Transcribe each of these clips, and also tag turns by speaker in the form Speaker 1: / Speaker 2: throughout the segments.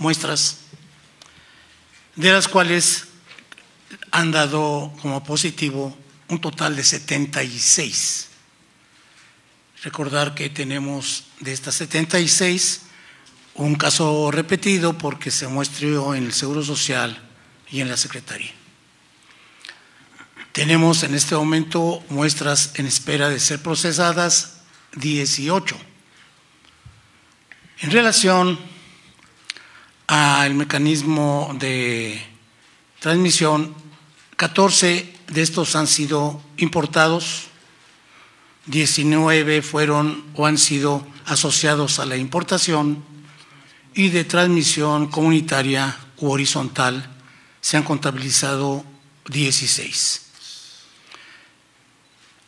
Speaker 1: muestras, de las cuales han dado como positivo un total de 76. Recordar que tenemos de estas 76 un caso repetido porque se muestró en el Seguro Social y en la Secretaría. Tenemos en este momento muestras en espera de ser procesadas 18. En relación al mecanismo de transmisión, 14 de estos han sido importados, 19 fueron o han sido asociados a la importación y de transmisión comunitaria u horizontal se han contabilizado 16.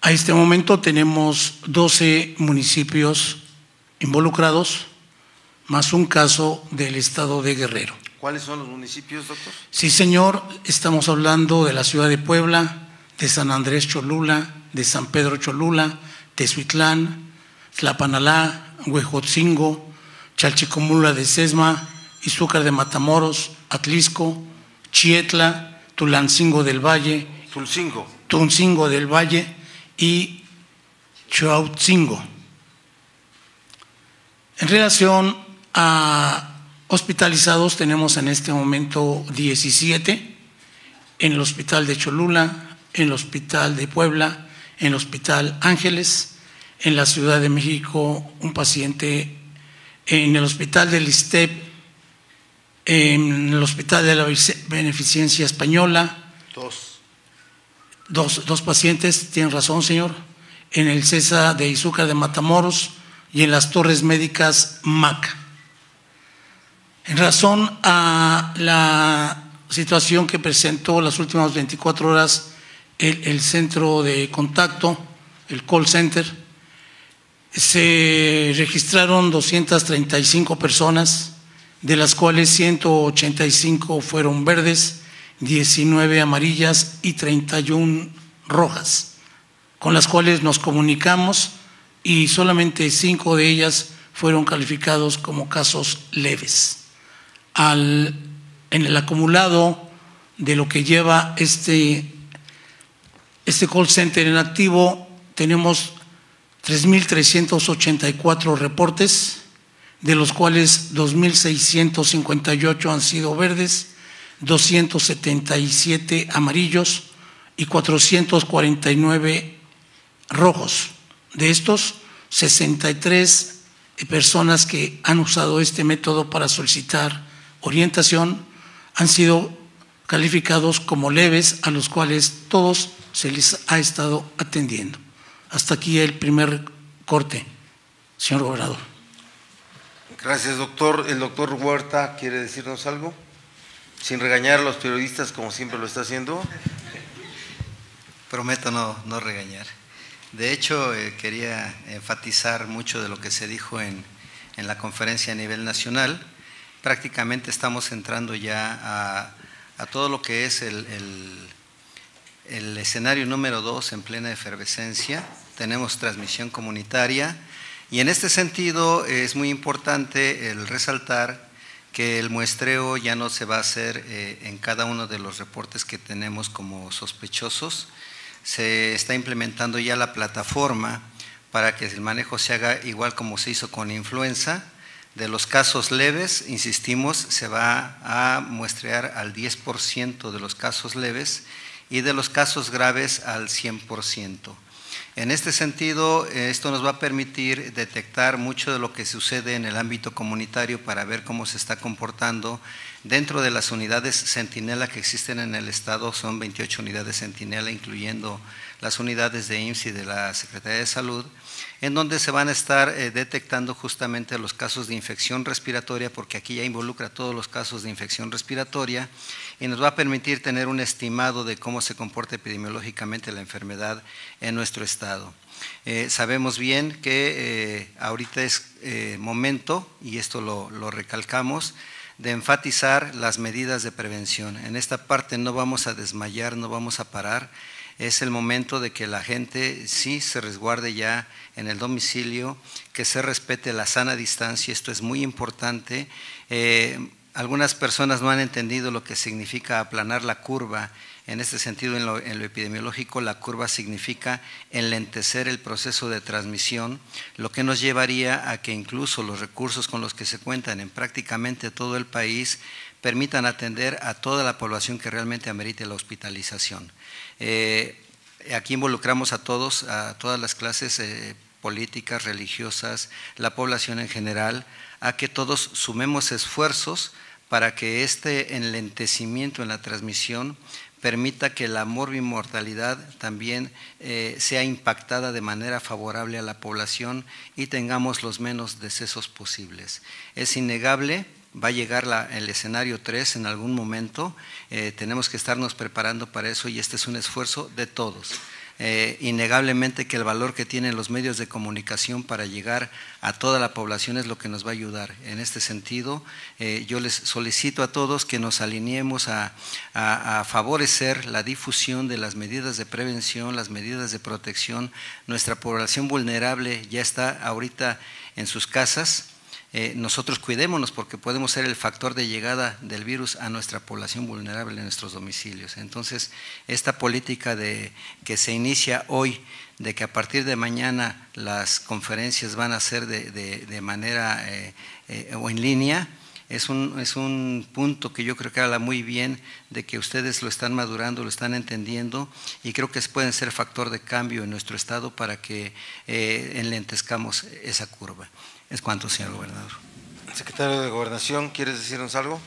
Speaker 1: A este momento tenemos 12 municipios involucrados, más un caso del estado de Guerrero.
Speaker 2: ¿Cuáles son los municipios, doctor?
Speaker 1: Sí, señor, estamos hablando de la ciudad de Puebla, de San Andrés Cholula, de San Pedro Cholula, Tezuitlán, Tlapanalá, Huejotzingo, Chalchicomula de Sesma, Izúcar de Matamoros, Atlisco, Chietla, Tulancingo del Valle,
Speaker 2: Tulcingo.
Speaker 1: Tuncingo del Valle y Chuautzingo. En relación hospitalizados, tenemos en este momento 17 en el Hospital de Cholula, en el Hospital de Puebla, en el Hospital Ángeles, en la Ciudad de México, un paciente en el Hospital del ISTEP, en el Hospital de la Beneficencia Española.
Speaker 2: Dos.
Speaker 1: Dos, dos pacientes, tienen razón, señor, en el CESA de Izúcar de Matamoros y en las Torres Médicas MAC. En razón a la situación que presentó las últimas 24 horas el, centro de contacto, el call center, se registraron 235 personas, de las cuales 185 fueron verdes, 19 amarillas y 31 rojas, con las cuales nos comunicamos y solamente cinco de ellas fueron calificados como casos leves. Al, en el acumulado de lo que lleva este, este call center en activo, tenemos 3.384 reportes, de los cuales 2.658 han sido verdes, 277 amarillos y 449 rojos. De estos, 63 personas que han usado este método para solicitar orientación han sido calificados como leves, a los cuales todos se les ha estado atendiendo. Hasta aquí el primer corte, señor gobernador.
Speaker 2: Gracias, doctor. El doctor Huerta quiere decirnos algo, sin regañar a los periodistas como siempre lo está haciendo.
Speaker 3: Prometo no, no regañar. De hecho, eh, quería enfatizar mucho de lo que se dijo en, en, la conferencia a nivel nacional. Prácticamente estamos entrando ya a, todo lo que es el escenario número dos en plena efervescencia tenemos transmisión comunitaria y en este sentido es muy importante el resaltar que el muestreo ya no se va a hacer eh, en cada uno de los reportes que tenemos como sospechosos. Se está implementando ya la plataforma para que el manejo se haga igual como se hizo con influenza. De los casos leves, insistimos, se va a muestrear al 10% de los casos leves y de los casos graves al 100%. En este sentido, esto nos va a permitir detectar mucho de lo que sucede en el ámbito comunitario para ver cómo se está comportando dentro de las unidades centinela que existen en el Estado. Son 28 unidades centinela, incluyendo las unidades de IMSS y de la Secretaría de Salud, en donde se van a estar eh, detectando justamente los casos de infección respiratoria, porque aquí ya involucra todos los casos de infección respiratoria, y nos va a permitir tener un estimado de cómo se comporta epidemiológicamente la enfermedad en nuestro estado. Eh, sabemos bien que eh, ahorita es momento, y esto lo, lo recalcamos, de enfatizar las medidas de prevención. En esta parte no vamos a desmayar, no vamos a parar. Es el momento de que la gente sí se resguarde ya en el domicilio, que se respete la sana distancia, esto es muy importante. Eh, algunas personas no han entendido lo que significa aplanar la curva. En este sentido, en lo, epidemiológico, la curva significa enlentecer el proceso de transmisión, lo que nos llevaría a que incluso los recursos con los que se cuentan en prácticamente todo el país permitan atender a toda la población que realmente amerite la hospitalización. Eh, aquí involucramos a todos, a todas las clases eh, políticas, religiosas, la población en general, a que todos sumemos esfuerzos para que este enlentecimiento en la transmisión permita que la morbimortalidad también eh, sea impactada de manera favorable a la población y tengamos los menos decesos posibles. Es innegable, va a llegar el escenario 3 en algún momento, eh, tenemos que estarnos preparando para eso y este es un esfuerzo de todos. Eh, innegablemente que el valor que tienen los medios de comunicación para llegar a toda la población es lo que nos va a ayudar. En este sentido, eh, yo les solicito a todos que nos alineemos a, a, favorecer la difusión de las medidas de prevención, las medidas de protección. Nuestra población vulnerable ya está ahorita en sus casas, eh, nosotros cuidémonos porque podemos ser el factor de llegada del virus a nuestra población vulnerable en nuestros domicilios. Entonces, esta política de, que se inicia hoy, de que a partir de mañana las conferencias van a ser de, manera eh, eh, o en línea, es un, es un punto que yo creo que habla muy bien de que ustedes lo están madurando, lo están entendiendo y creo que pueden ser factor de cambio en nuestro estado para que enlentezcamos esa curva. Es cuanto, señor gobernador.
Speaker 2: Secretario de Gobernación, ¿quieres decirnos algo?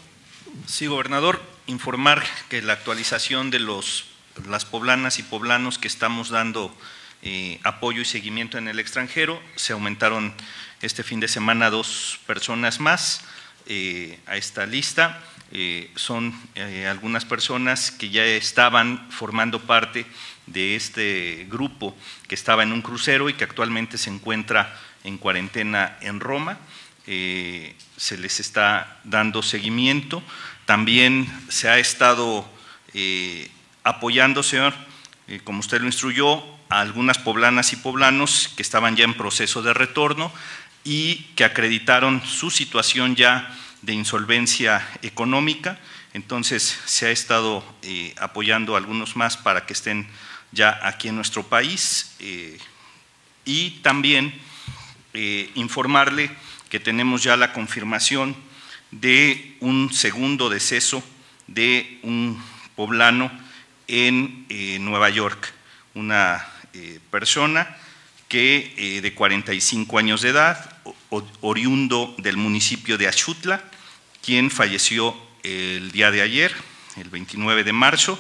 Speaker 4: Sí, gobernador, informar que la actualización de los, las poblanas y poblanos que estamos dando eh, apoyo y seguimiento en el extranjero, se aumentaron este fin de semana dos personas más eh, a esta lista. Eh, son algunas personas que ya estaban formando parte de este grupo que estaba en un crucero y que actualmente se encuentra en cuarentena en Roma. Eh, se les está dando seguimiento. También se ha estado eh, apoyando, señor, eh, como usted lo instruyó, a algunas poblanas y poblanos que estaban ya en proceso de retorno y que acreditaron su situación ya de insolvencia económica. Entonces se ha estado apoyando a algunos más para que estén ya aquí en nuestro país y también eh, informarle que tenemos ya la confirmación de un segundo deceso de un poblano en eh, Nueva York, una eh, persona que de 45 años de edad, oriundo del municipio de Achutla, quien falleció el día de ayer, el 29 de marzo,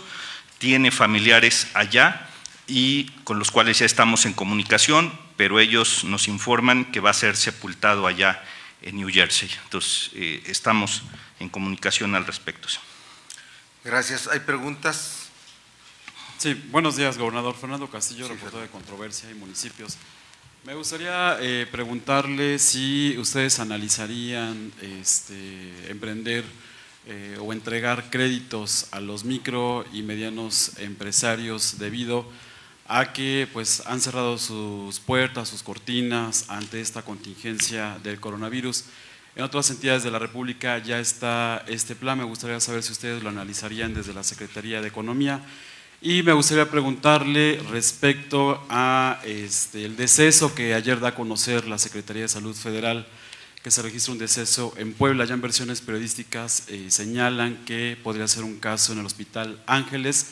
Speaker 4: tiene familiares allá y con los cuales ya estamos en comunicación pero ellos nos informan que va a ser sepultado allá en New Jersey. Entonces, eh, estamos en comunicación al respecto.
Speaker 2: Gracias. ¿Hay preguntas?
Speaker 5: Sí, buenos días, gobernador Fernando Castillo, reportero de Controversia y Municipios. Me gustaría eh, preguntarle si ustedes analizarían este, emprender eh, o entregar créditos a los micro y medianos empresarios debido a que pues, han cerrado sus puertas, sus cortinas ante esta contingencia del coronavirus. En otras entidades de la República ya está este plan. Me gustaría saber si ustedes lo analizarían desde la Secretaría de Economía. Y me gustaría preguntarle respecto a este, deceso que ayer da a conocer la Secretaría de Salud Federal, que se registra un deceso en Puebla. Ya en versiones periodísticas eh, señalan que podría ser un caso en el Hospital Ángeles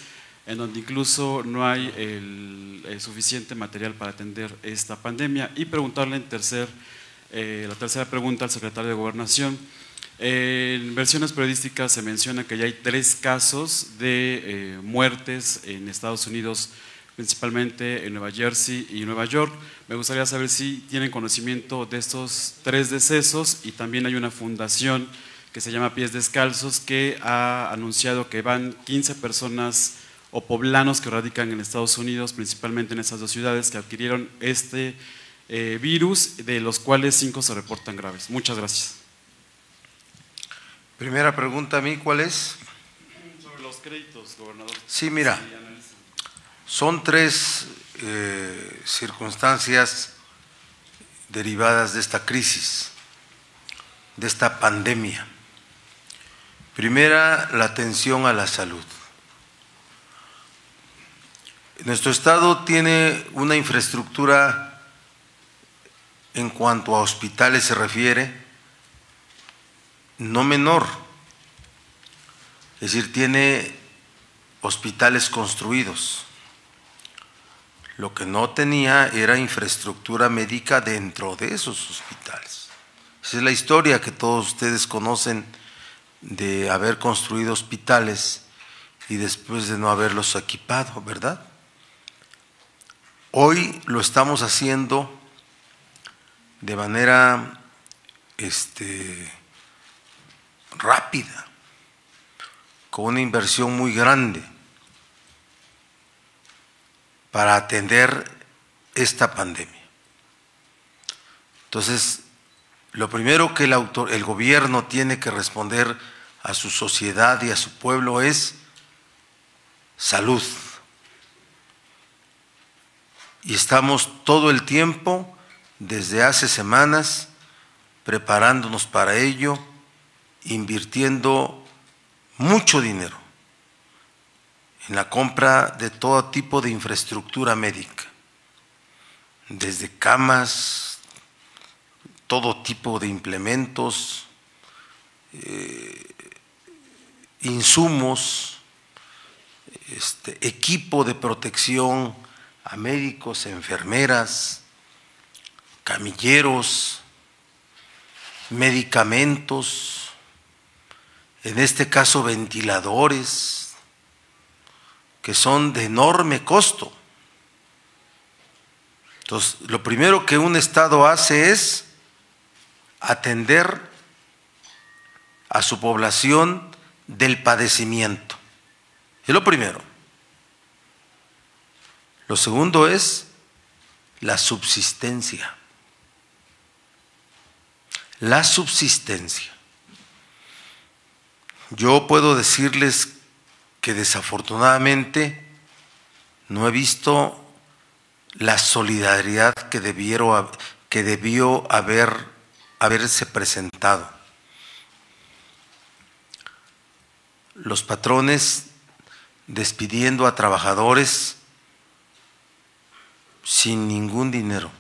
Speaker 5: en donde incluso no hay el, suficiente material para atender esta pandemia. Y preguntarle en tercer, eh, la tercera pregunta al secretario de Gobernación. en versiones periodísticas se menciona que ya hay tres casos de eh, muertes en Estados Unidos, principalmente en Nueva Jersey y Nueva York. Me gustaría saber si tienen conocimiento de estos tres decesos y también hay una fundación que se llama Pies Descalzos que ha anunciado que van 15 personas o poblanos que radican en Estados Unidos, principalmente en esas dos ciudades que adquirieron este eh, virus, de los cuales cinco se reportan graves. Muchas gracias.
Speaker 2: Primera pregunta a mí, ¿cuál es?
Speaker 5: Sobre los créditos, gobernador.
Speaker 2: Sí, mira, son tres eh, circunstancias derivadas de esta crisis, de esta pandemia. Primera, la atención a la salud. Nuestro Estado tiene una infraestructura en cuanto a hospitales se refiere, no menor. Es decir, tiene hospitales construidos. Lo que no tenía era infraestructura médica dentro de esos hospitales. Esa es la historia que todos ustedes conocen de haber construido hospitales y después de no haberlos equipado, ¿verdad? Hoy lo estamos haciendo de manera este, rápida, con una inversión muy grande para atender esta pandemia. Entonces, lo primero que el, el gobierno tiene que responder a su sociedad y a su pueblo es salud y estamos todo el tiempo, desde hace semanas, preparándonos para ello, invirtiendo mucho dinero en la compra de todo tipo de infraestructura médica, desde camas, todo tipo de implementos, eh, insumos, este, equipo de protección a médicos, enfermeras, camilleros, medicamentos, en este caso ventiladores, que son de enorme costo. Entonces, lo primero que un Estado hace es atender a su población del padecimiento. Es lo primero. Lo segundo es la subsistencia. La subsistencia. Yo puedo decirles que desafortunadamente no he visto la solidaridad que, debieron, que debió haber, haberse presentado. Los patrones despidiendo a trabajadores sin ningún dinero.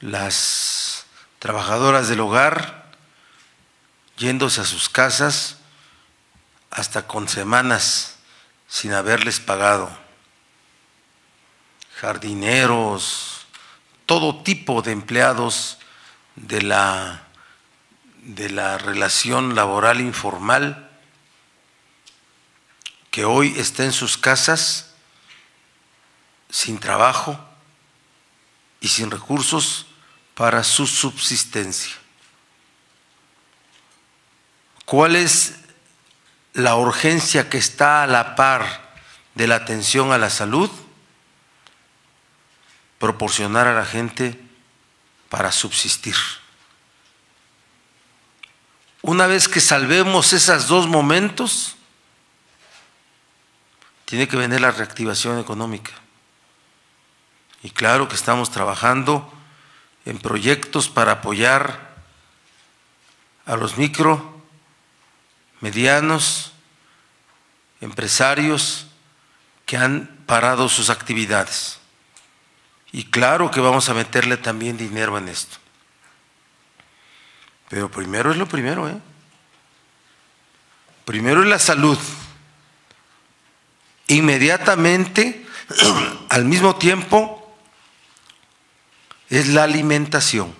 Speaker 2: Las trabajadoras del hogar yéndose a sus casas hasta con semanas sin haberles pagado. Jardineros, todo tipo de empleados de la, de la relación laboral informal que hoy está en sus casas sin trabajo y sin recursos para su subsistencia. ¿Cuál es la urgencia que está a la par de la atención a la salud? Proporcionar a la gente para subsistir. Una vez que salvemos esos dos momentos, tiene que venir la reactivación económica. Y claro que estamos trabajando en proyectos para apoyar a los micro, medianos, empresarios que han parado sus actividades. Y claro que vamos a meterle también dinero en esto. Pero primero es lo primero, ¿eh? Primero es la salud. Inmediatamente, al mismo tiempo, es la alimentación.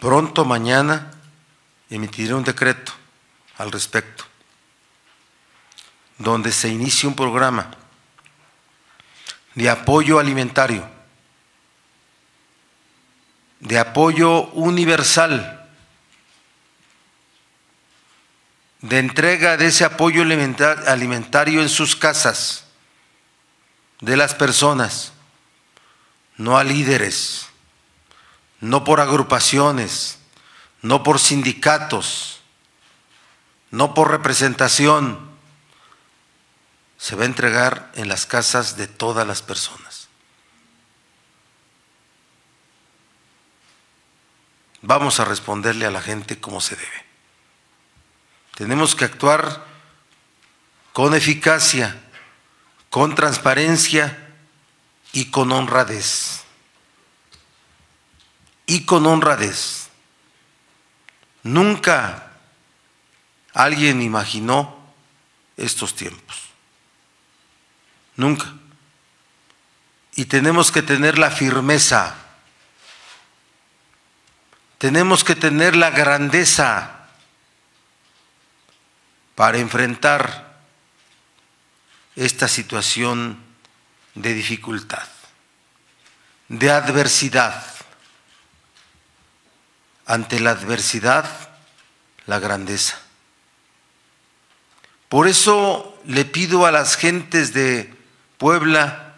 Speaker 2: Pronto mañana emitiré un decreto al respecto, donde se inicia un programa de apoyo alimentario, de apoyo universal, de entrega de ese apoyo alimentario en sus casas de las personas, no a líderes, no por agrupaciones, no por sindicatos, no por representación, se va a entregar en las casas de todas las personas. vamos a responderle a la gente como se debe. Tenemos que actuar con eficacia, con transparencia y con honradez. Y con honradez. Nunca alguien imaginó estos tiempos. Nunca. Y tenemos que tener la firmeza, tenemos que tener la grandeza para enfrentar esta situación de dificultad, de adversidad. Ante la adversidad, la grandeza. Por eso le pido a las gentes de Puebla,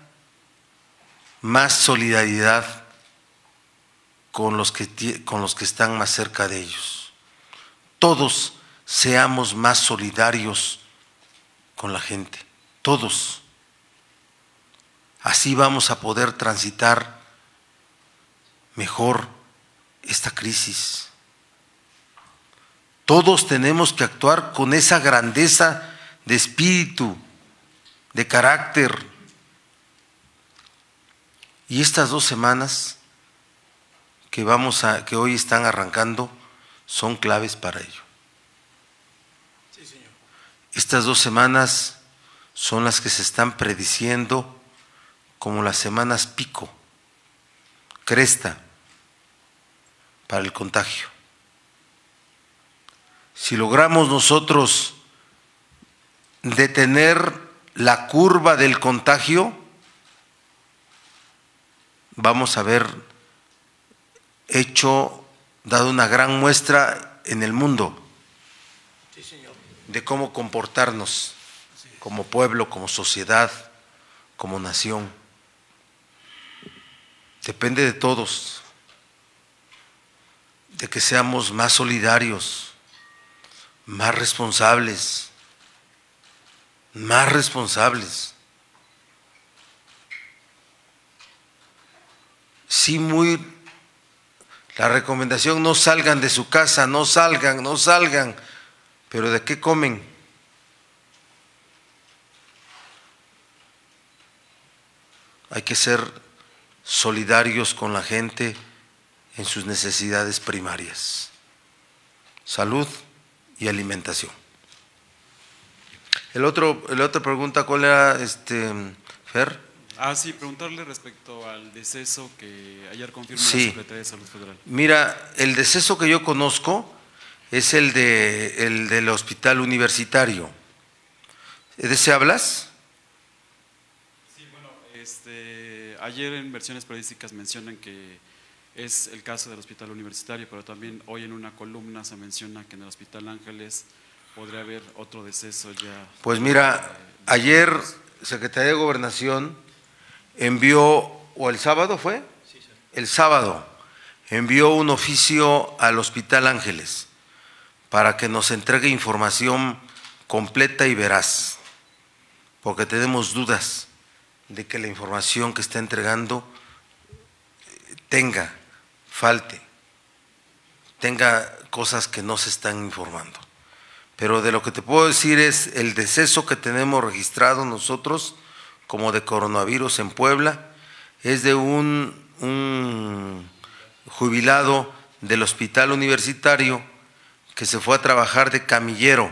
Speaker 2: más solidaridad con los que, con los que están más cerca de ellos. Todos seamos más solidarios con la gente, todos. Así vamos a poder transitar mejor esta crisis. Todos tenemos que actuar con esa grandeza de espíritu, de carácter, y estas dos semanas que vamos a, que hoy están arrancando, son claves para ello. Sí, señor. Estas dos semanas son las que se están prediciendo como las semanas pico, cresta para el contagio. Si logramos nosotros detener la curva del contagio, vamos a haber hecho, dado una gran muestra en el mundo de cómo comportarnos como pueblo, como sociedad, como nación. Depende de todos, de que seamos más solidarios, más responsables, más responsables. sí muy la recomendación no salgan de su casa, no salgan, no salgan, pero ¿de qué comen? Hay que ser solidarios con la gente en sus necesidades primarias, salud y alimentación. El otro, la otra pregunta, ¿cuál era, este, Fer?
Speaker 5: Ah, sí, preguntarle respecto al deceso que ayer confirmó la Secretaría de Salud Federal.
Speaker 2: Mira, el deceso que yo conozco es el, de, el del hospital universitario. ¿De ese hablas?
Speaker 5: Sí, bueno, este, ayer en versiones periodísticas mencionan que es el caso del hospital universitario, pero también hoy en una columna se menciona que en el hospital Ángeles podría haber otro deceso ya.
Speaker 2: Pues mira, ayer Secretaría de Gobernación envió, o el sábado fue, el sábado, envió un oficio al Hospital Ángeles para que nos entregue información completa y veraz, porque tenemos dudas de que la información que está entregando tenga, falte, tenga cosas que no se están informando. Pero de lo que te puedo decir es el deceso que tenemos registrado nosotros como de coronavirus en Puebla, es de un, jubilado del hospital universitario que se fue a trabajar de camillero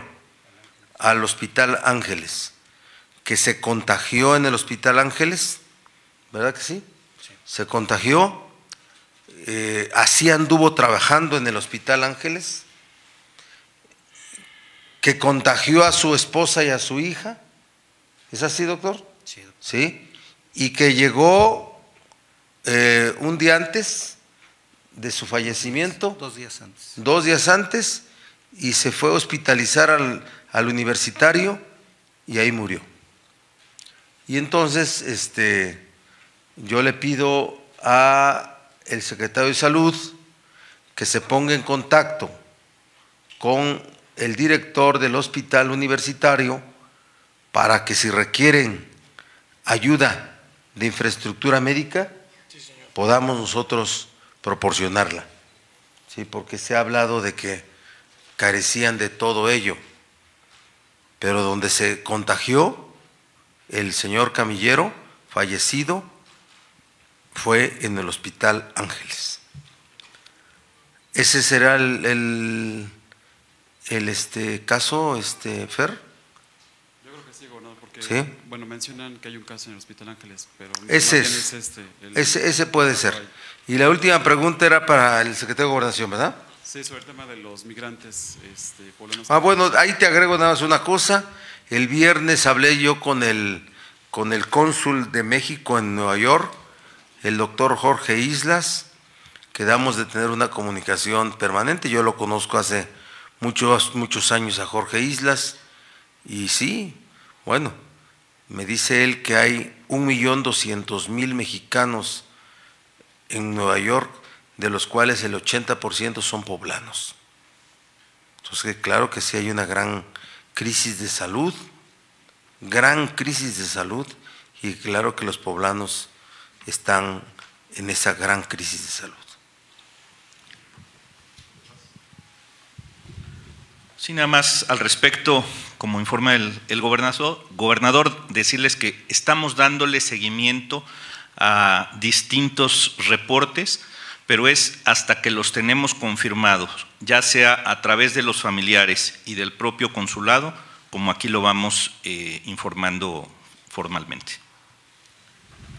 Speaker 2: al Hospital Ángeles, que se contagió en el Hospital Ángeles, ¿verdad que sí? Se contagió, eh, así anduvo trabajando en el Hospital Ángeles, que contagió a su esposa y a su hija. ¿Es así, doctor? Sí. Y que llegó eh, un día antes de su fallecimiento.
Speaker 3: Dos días antes.
Speaker 2: Dos días antes y se fue a hospitalizar al, al universitario y ahí murió. Y entonces este, yo le pido a el secretario de Salud que se ponga en contacto con el director del hospital universitario para que si requieren ayuda de infraestructura médica, podamos nosotros proporcionarla. Sí, porque se ha hablado de que carecían de todo ello. Pero donde se contagió el señor Camillero, fallecido, fue en el Hospital Ángeles. ¿Ese será el, el, el, este, caso, este, Fer?
Speaker 5: Yo creo que sí, gobernador, porque
Speaker 2: ¿Sí?
Speaker 5: bueno, mencionan que hay un caso en el Hospital Ángeles, pero
Speaker 2: Ese es.
Speaker 5: este, el-
Speaker 2: Ese, ese puede ser. Y la última pregunta era para el secretario de Gobernación, ¿verdad?
Speaker 5: Sí, sobre el tema de los migrantes este.
Speaker 2: Ah, bueno, ahí te agrego nada más una cosa. El viernes hablé yo con el, con el cónsul de México en Nueva York, el doctor Jorge Islas. Quedamos de tener una comunicación permanente. Yo lo conozco hace muchos, muchos años a Jorge Islas. Y sí, bueno, me dice él que hay un millón doscientos mil mexicanos en Nueva York, de los cuales el 80% son poblanos. Entonces, claro que sí hay una gran crisis de salud, gran crisis de salud, y claro que los poblanos están en esa gran crisis de salud.
Speaker 4: Sí, nada más al respecto, como informa el, el gobernador, gobernador, decirles que estamos dándole seguimiento a distintos reportes, pero es hasta que los tenemos confirmados, ya sea a través de los familiares y del propio consulado, como aquí lo vamos eh, informando formalmente.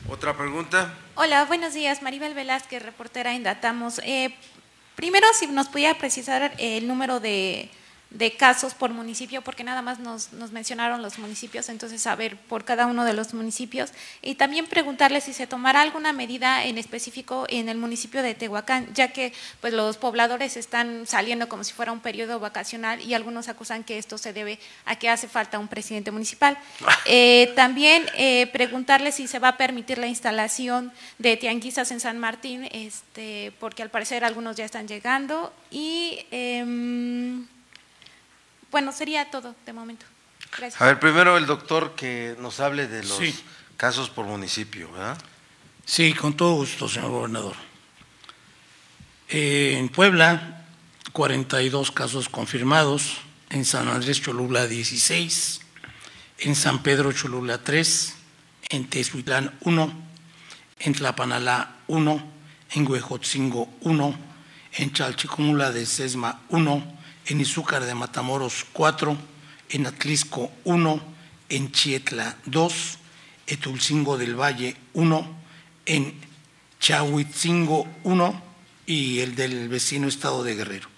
Speaker 2: ¿Otra pregunta?
Speaker 6: Hola, buenos días. Maribel Velázquez, reportera en Datamos. Eh, primero, si nos pudiera precisar el número de, de casos por municipio, porque nada más nos, nos mencionaron los municipios, entonces saber por cada uno de los municipios. Y también preguntarle si se tomará alguna medida en específico en el municipio de Tehuacán, ya que pues, los pobladores están saliendo como si fuera un periodo vacacional y algunos acusan que esto se debe a que hace falta un presidente municipal. Eh, también eh, preguntarle si se va a permitir la instalación de tianguistas en San Martín, este, porque al parecer algunos ya están llegando. Y em, bueno, sería todo de momento. Gracias.
Speaker 2: A ver, primero el doctor que nos hable de los
Speaker 1: Sí.
Speaker 2: casos por municipio, ¿verdad?
Speaker 1: Sí, con todo gusto, señor gobernador. Eh, en Puebla, 42 casos confirmados, en San Andrés Cholula 16, en San Pedro Cholula 3, en Tezuitlán 1, en Tlapanalá 1, en Huejotzingo 1, en Chalchicomula de Sesma 1, en Izúcar de Matamoros 4, en Atlisco 1, en Chietla 2, en Tulcingo del Valle 1, en Chahuitzingo 1 y el del vecino estado de Guerrero.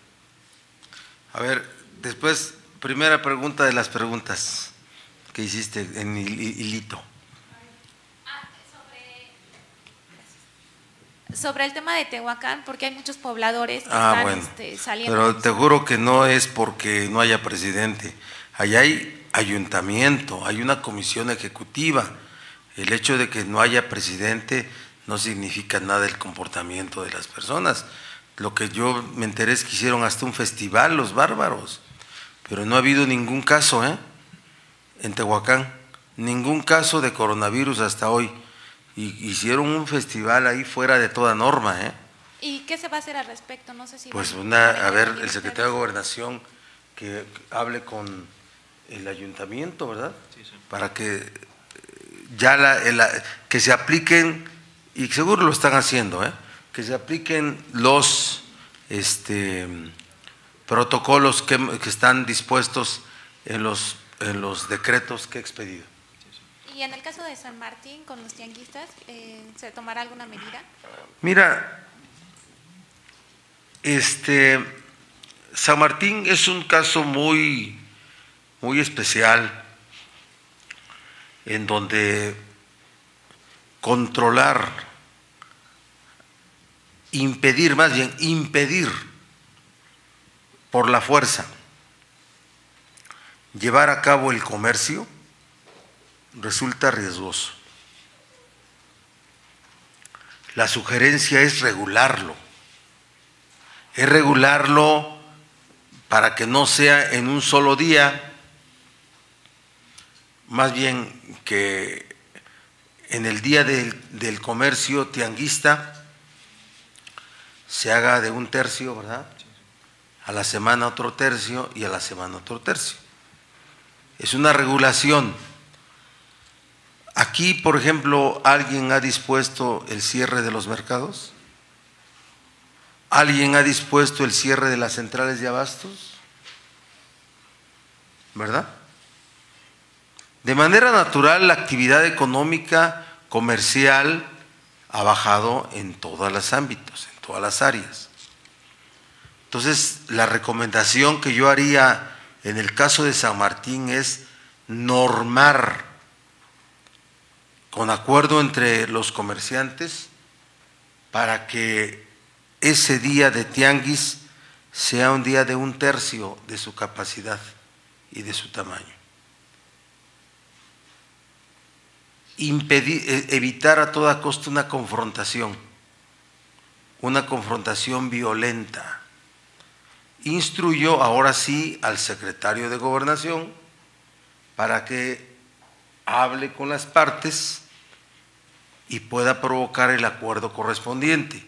Speaker 2: A ver, después, primera pregunta de las preguntas que hiciste en hil- hilito.
Speaker 6: Sobre el tema de Tehuacán, porque hay muchos pobladores que
Speaker 2: Ah,
Speaker 6: están
Speaker 2: bueno.
Speaker 6: este, saliendo.
Speaker 2: Pero te juro que no es porque no haya presidente. Allá hay ayuntamiento, hay una comisión ejecutiva. El hecho de que no haya presidente no significa nada el comportamiento de las personas. Lo que yo me enteré es que hicieron hasta un festival los bárbaros, pero no ha habido ningún caso, ¿eh? En Tehuacán, ningún caso de coronavirus hasta hoy. Y hicieron un festival ahí fuera de toda norma, ¿eh?
Speaker 6: ¿Y qué se va a hacer al respecto? No sé si.
Speaker 2: Pues una,
Speaker 6: a
Speaker 2: ver, el secretario de. Gobernación que hable con el ayuntamiento, ¿verdad? Para que eh, ya la, la- que se apliquen, y seguro lo están haciendo, ¿eh? que se apliquen los este, protocolos que, que están dispuestos en los, en los decretos que he expedido.
Speaker 6: Y en el caso de San Martín, con los tianguistas, eh, ¿se tomará alguna medida?
Speaker 2: Mira, este San Martín es un caso muy, muy especial en donde controlar, impedir, más bien impedir por la fuerza, llevar a cabo el comercio resulta riesgoso. La sugerencia es regularlo. Es regularlo para que no sea en un solo día, más bien que en el día del, del comercio tianguista se haga de un tercio, ¿verdad? A la semana otro tercio y a la semana otro tercio. Es una regulación. Aquí, por ejemplo, ¿alguien ha dispuesto el cierre de los mercados? ¿Alguien ha dispuesto el cierre de las centrales de abastos? ¿Verdad? De manera natural, la actividad económica, comercial, ha bajado en todos los ámbitos, en todas las áreas. Entonces, la recomendación que yo haría en el caso de San Martín es normar con acuerdo entre los comerciantes para que ese día de tianguis sea un día de un tercio de su capacidad y de su tamaño. Impedir, e, evitar a toda costa una confrontación, una confrontación violenta. Instruyó ahora sí al secretario de gobernación para que hable con las partes y pueda provocar el acuerdo correspondiente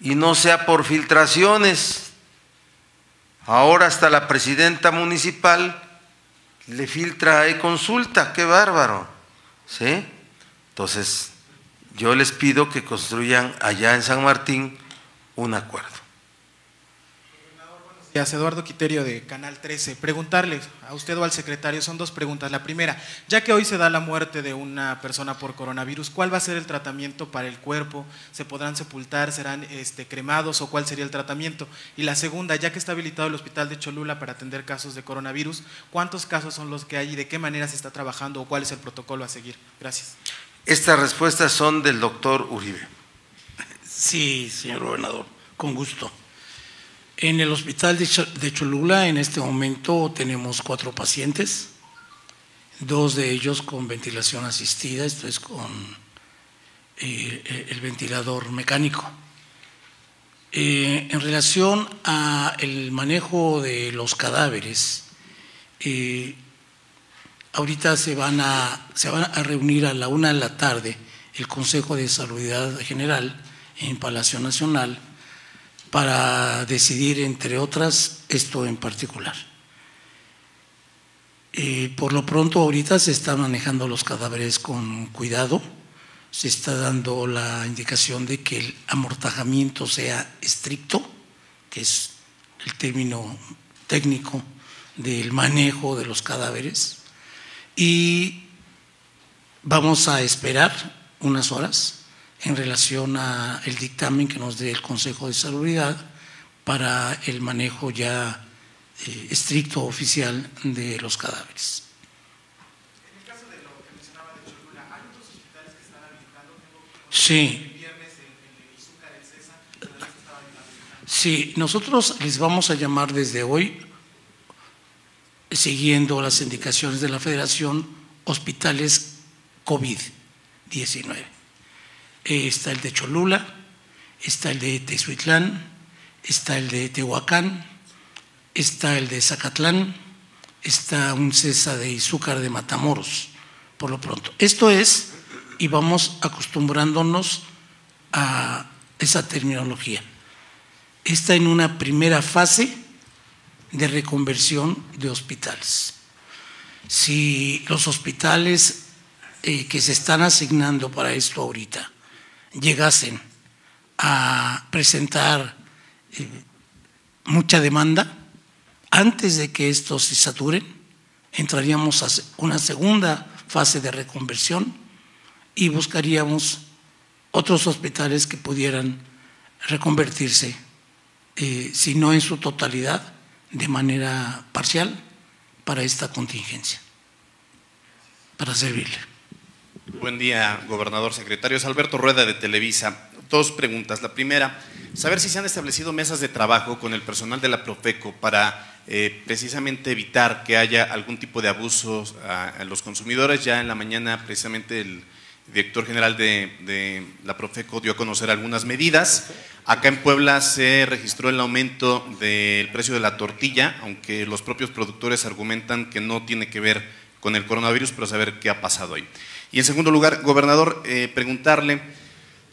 Speaker 2: y no sea por filtraciones. Ahora hasta la presidenta municipal le filtra y consulta, qué bárbaro. ¿Sí? Entonces, yo les pido que construyan allá en San Martín un acuerdo.
Speaker 7: Eduardo Quiterio de Canal 13. Preguntarle a usted o al secretario, son dos preguntas. La primera, ya que hoy se da la muerte de una persona por coronavirus, ¿cuál va a ser el tratamiento para el cuerpo? ¿Se podrán sepultar? ¿Serán este, cremados o cuál sería el tratamiento? Y la segunda, ya que está habilitado el hospital de Cholula para atender casos de coronavirus, ¿cuántos casos son los que hay y de qué manera se está trabajando o cuál es el protocolo a seguir? Gracias.
Speaker 2: Estas respuestas son del doctor Uribe.
Speaker 1: Sí, señor gobernador, con gusto. En el hospital de Cholula en este momento tenemos cuatro pacientes, dos de ellos con ventilación asistida, esto es con eh, el ventilador mecánico. Eh, en relación al manejo de los cadáveres, eh, ahorita se van, a, se van a reunir a la una de la tarde el Consejo de Salud General en Palacio Nacional para decidir, entre otras, esto en particular. por lo pronto, ahorita se están manejando los cadáveres con cuidado, se está dando la indicación de que el amortajamiento sea estricto, que es el término técnico del manejo de los cadáveres, y vamos a esperar unas horas en relación al dictamen que nos dé el Consejo de Salubridad para el manejo ya eh, estricto oficial de los cadáveres. En el caso de lo que mencionaba de Cholula, ¿hay otros hospitales que están habilitando? Sí. Sí, nosotros les vamos a llamar desde hoy, siguiendo las indicaciones de la Federación, hospitales COVID-19 está el de Cholula, está el de Tezuitlán, está el de Tehuacán, está el de Zacatlán, está un cesa de Izúcar de Matamoros, por lo pronto. Esto es, y vamos acostumbrándonos a esa terminología. Está en una primera fase de reconversión de hospitales. Si los hospitales eh, que se están asignando para esto ahorita llegasen a presentar eh, mucha demanda, antes de que estos se saturen, entraríamos a una segunda fase de reconversión y buscaríamos otros hospitales que pudieran reconvertirse, eh, si no en su totalidad, de manera parcial, para esta contingencia, para servirle.
Speaker 8: Buen día, gobernador secretario. Es Alberto Rueda de Televisa. Dos preguntas. La primera, saber si se han establecido mesas de trabajo con el personal de la Profeco para eh, precisamente evitar que haya algún tipo de abusos a, los consumidores. Ya en la mañana, precisamente, el director general de, de, la Profeco dio a conocer algunas medidas. Acá en Puebla se registró el aumento del precio de la tortilla, aunque los propios productores argumentan que no tiene que ver con el coronavirus, pero saber qué ha pasado ahí. Y en segundo lugar, gobernador, eh, preguntarle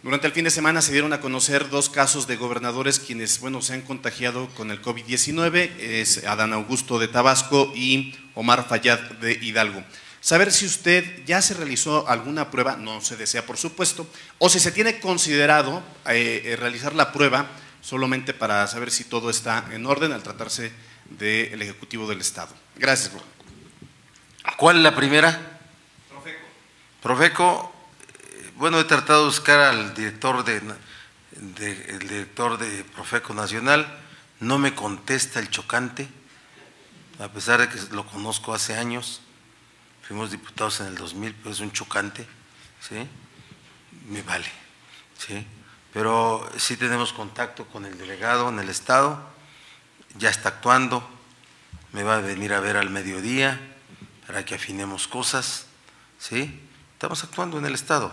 Speaker 8: Durante el fin de semana se dieron a conocer dos casos de gobernadores quienes, bueno, se han contagiado con el COVID-19, es Adán Augusto de Tabasco y Omar Fayad de Hidalgo. Saber si usted ya se realizó alguna prueba, no se desea por supuesto, o si se tiene considerado eh, eh, realizar la prueba solamente para saber si todo está en orden al tratarse del Ejecutivo del Estado. Gracias.
Speaker 2: ¿Cuál es la primera? Profeco. Profeco, bueno, he tratado de buscar al director de, el director de Profeco Nacional, no me contesta el chocante, a pesar de que lo conozco hace años, fuimos diputados en el 2000, pero es un chocante, ¿sí? Me vale, ¿sí? Pero sí tenemos contacto con el delegado en el Estado, ya está actuando, me va a venir a ver al mediodía para que afinemos cosas, ¿sí? Estamos actuando en el Estado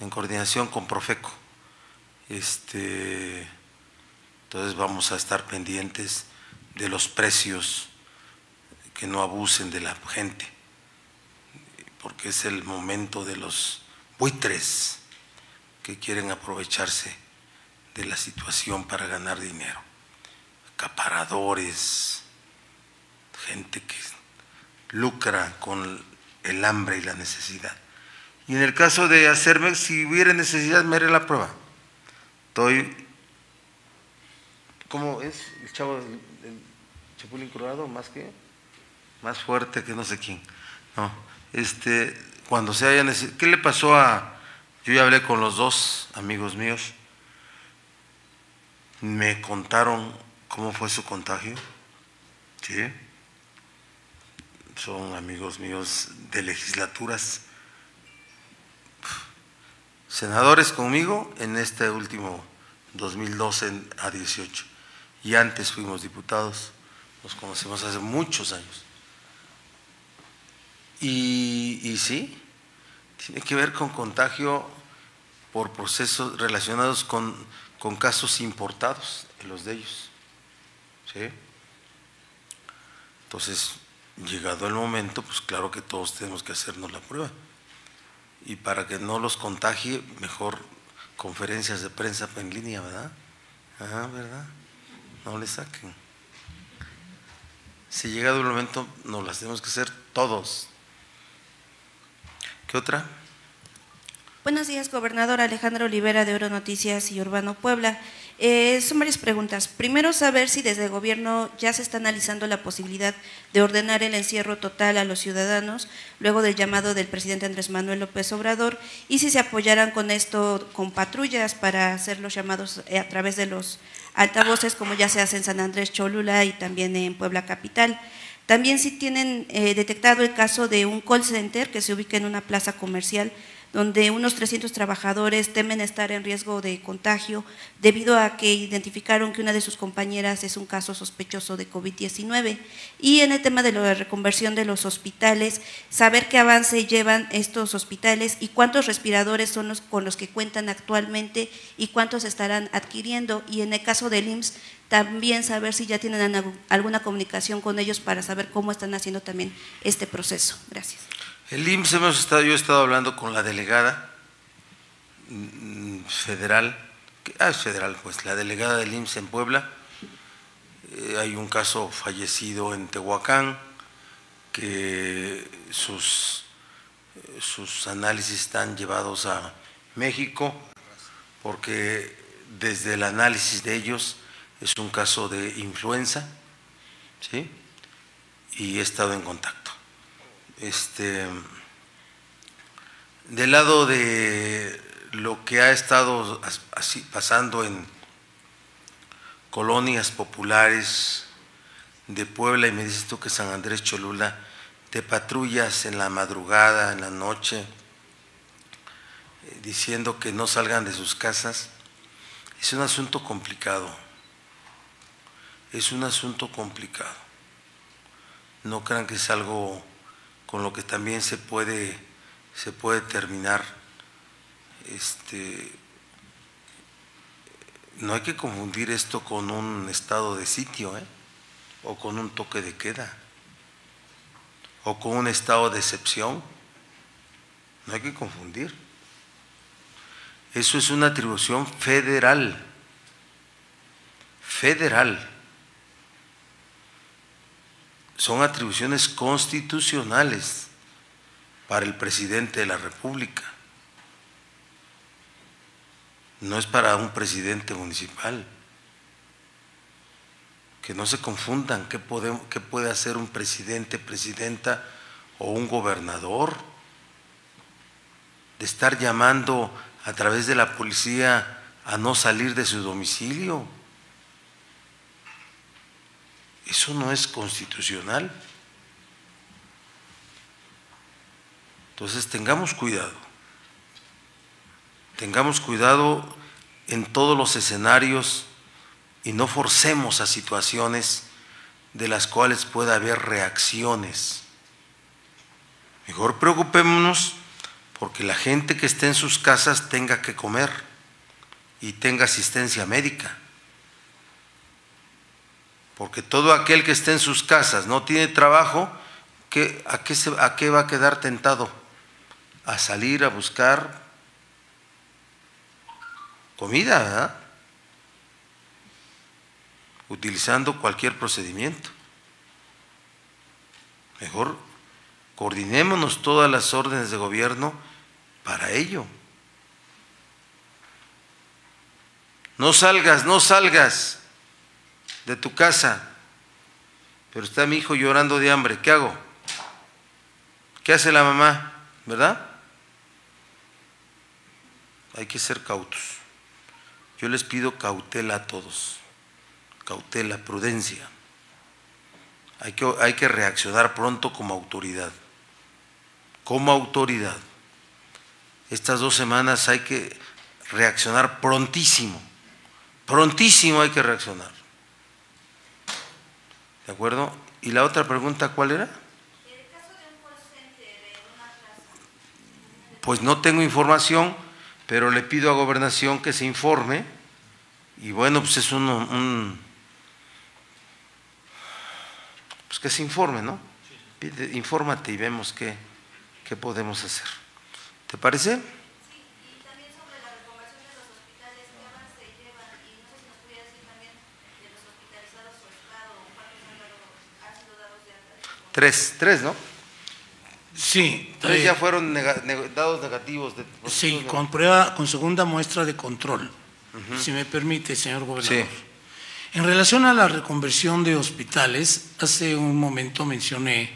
Speaker 2: en coordinación con Profeco. Este, entonces vamos a estar pendientes de los precios, que no abusen de la gente, porque es el momento de los buitres que quieren aprovecharse de la situación para ganar dinero, acaparadores, gente que lucra con el hambre y la necesidad. Y en el caso de hacerme, si hubiera necesidad, me haré la prueba. Estoy, ¿cómo es el chavo del, Chapulín Colorado? Más que, más fuerte que no sé quién. No, este, cuando se haya necesidad, ¿qué le pasó a, yo ya hablé con los dos amigos míos, me contaron cómo fue su contagio, ¿sí? Son amigos míos de legislaturas senadores conmigo en este último 2012 a 18. Y antes fuimos diputados, nos conocemos hace muchos años. Y, sí, tiene que ver con contagio por procesos relacionados con, con casos importados, los de ellos. ¿Sí? Entonces, llegado el momento, pues claro que todos tenemos que hacernos la prueba y para que no los contagie, mejor conferencias de prensa en línea, ¿verdad? Ajá, ¿verdad? No le saquen. Si llegado el momento, nos las tenemos que hacer todos. ¿Qué otra?
Speaker 9: Buenos días, gobernador Alejandro Olivera de Oro Noticias y Urbano Puebla. Eh, son varias preguntas. Primero, saber si desde el gobierno ya se está analizando la posibilidad de ordenar el encierro total a los ciudadanos, luego del llamado del presidente Andrés Manuel López Obrador, y si se apoyaran con esto, con patrullas para hacer los llamados eh, a través de los altavoces, como ya se hace en San Andrés Cholula y también en Puebla Capital. También si tienen eh, detectado el caso de un call center que se ubica en una plaza comercial donde unos 300 trabajadores temen estar en riesgo de contagio debido a que identificaron que una de sus compañeras es un caso sospechoso de COVID-19. Y en el tema de la reconversión de los hospitales, saber qué avance llevan estos hospitales y cuántos respiradores son los con los que cuentan actualmente y cuántos estarán adquiriendo. Y en el caso del IMSS, también saber si ya tienen alguna comunicación con ellos para saber cómo están haciendo también este proceso. Gracias.
Speaker 2: El IMSS hemos estado, yo he estado hablando con la delegada mm, federal, ah, es federal, pues la delegada del IMSS en Puebla. Eh, hay un caso fallecido en Tehuacán, que sus, sus análisis están llevados a México, porque desde el análisis de ellos es un caso de influenza, ¿sí? Y he estado en contacto. Este, del lado de lo que ha estado así pasando en colonias populares de Puebla, y me dices tú que San Andrés Cholula, te patrullas en la madrugada, en la noche, diciendo que no salgan de sus casas, es un asunto complicado. Es un asunto complicado. No crean que es algo con lo que también se puede, se puede terminar. Este, no hay que confundir esto con un estado de sitio, ¿eh? o con un toque de queda, o con un estado de excepción. No hay que confundir. Eso es una atribución federal. Federal. Son atribuciones constitucionales para el presidente de la República. No es para un presidente municipal. Que no se confundan qué, puede hacer un presidente, presidenta o un gobernador. De estar llamando a través de la policía a no salir de su domicilio. Eso no es constitucional. Entonces tengamos cuidado. Tengamos cuidado en todos los escenarios y no forcemos a situaciones de las cuales pueda haber reacciones. Mejor preocupémonos porque la gente que esté en sus casas tenga que comer y tenga asistencia médica. Porque todo aquel que esté en sus casas no tiene trabajo, ¿qué, a, qué ¿a qué va a quedar tentado? A salir a buscar comida, ¿verdad? Utilizando cualquier procedimiento. Mejor coordinémonos todas las órdenes de gobierno para ello. No salgas, no salgas de tu casa. Pero está mi hijo llorando de hambre. ¿Qué hago? ¿Qué hace la mamá? ¿Verdad? Hay que ser cautos. Yo les pido cautela a todos. Cautela, prudencia. Hay que, hay que reaccionar pronto como autoridad. Como autoridad. Estas dos semanas hay que reaccionar prontísimo. Prontísimo hay que reaccionar. ¿De acuerdo? ¿Y la otra pregunta cuál era? Pues no tengo información, pero le pido a gobernación que se informe. Y bueno, pues es un, un pues que se informe, ¿no? infórmate y vemos qué, qué podemos hacer. ¿Te parece? Tres, tres, ¿no?
Speaker 1: Sí.
Speaker 2: Tres ya fueron dados negativos. De,
Speaker 1: sí, con prueba, con segunda muestra de control, si me permite, señor gobernador. En relación a la reconversión de hospitales, hace un momento mencioné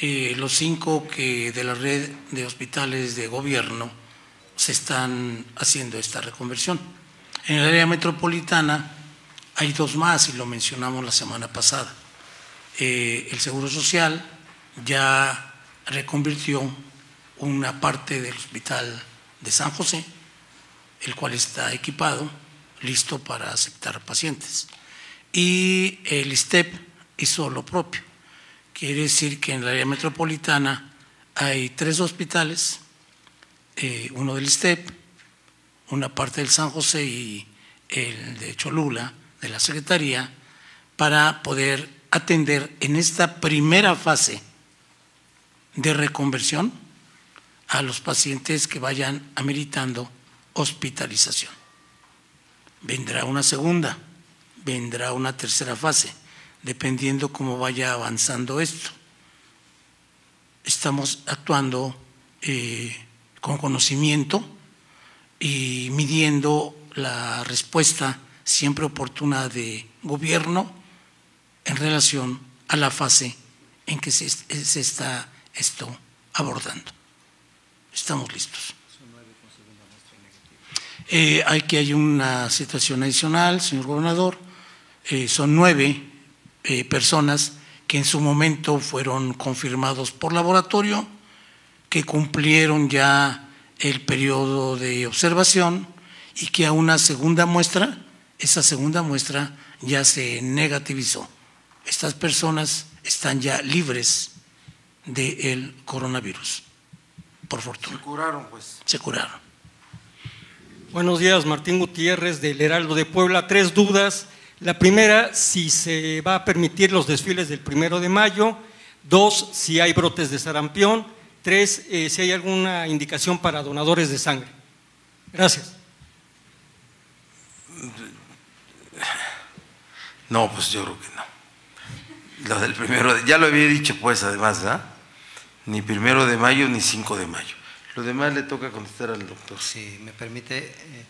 Speaker 1: eh, los cinco que de la red de hospitales de gobierno se están haciendo esta reconversión. En el área metropolitana hay dos más y lo mencionamos la semana pasada. Eh, el Seguro Social ya reconvirtió una parte del hospital de San José, el cual está equipado, listo para aceptar pacientes. Y el ISTEP hizo lo propio. Quiere decir que en la área metropolitana hay tres hospitales, eh, uno del ISTEP, una parte del San José y el de Cholula, de la Secretaría, para poder atender en esta primera fase de reconversión a los pacientes que vayan ameritando hospitalización. Vendrá una segunda, vendrá una tercera fase, dependiendo cómo vaya avanzando esto. Estamos actuando eh, con conocimiento y midiendo la respuesta siempre oportuna de gobierno en relación a la fase en que se, está esto abordando. Estamos listos. Eh, hay que hay una situación adicional, señor gobernador. Eh, son nueve eh, personas que en su momento fueron confirmados por laboratorio, que cumplieron ya el periodo de observación y que a una segunda muestra, esa segunda muestra ya se negativizó estas personas están ya libres del coronavirus, por fortuna.
Speaker 2: Se curaron, pues.
Speaker 1: Se curaron.
Speaker 10: Buenos días, Martín Gutiérrez del Heraldo de Puebla. Tres dudas. La primera, si se va a permitir los desfiles del primero de mayo. Dos, si hay brotes de sarampión. Tres, eh, si hay alguna indicación para donadores de sangre. Gracias.
Speaker 2: No, pues yo creo que no. Lo del primero, de- ya lo había dicho pues además, ¿verdad? Ni primero de mayo ni 5 de mayo. Lo demás le toca contestar al doctor.
Speaker 3: Si me permite, eh,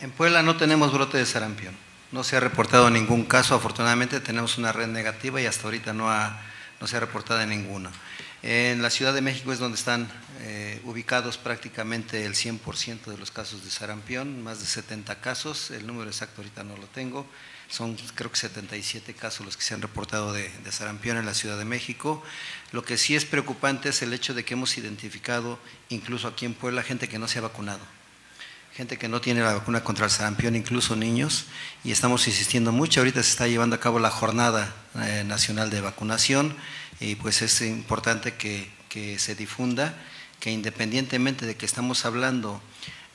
Speaker 3: en Puebla no tenemos brote de sarampión. No se ha reportado ningún caso. Afortunadamente tenemos una red negativa y hasta ahorita no, ha- no se ha reportado ninguno. En la Ciudad de México es donde están eh, ubicados prácticamente el 100% de los casos de sarampión, más de 70 casos. El número exacto ahorita no lo tengo. Son creo que 77 casos los que se han reportado de, sarampión en la Ciudad de México. Lo que sí es preocupante es el hecho de que hemos identificado, incluso aquí en Puebla, gente que no se ha vacunado gente que no tiene la vacuna contra el sarampión, incluso niños, y estamos insistiendo mucho. Ahorita se está llevando a cabo la jornada eh, nacional de vacunación y pues es importante que, que se difunda que independientemente de que estamos hablando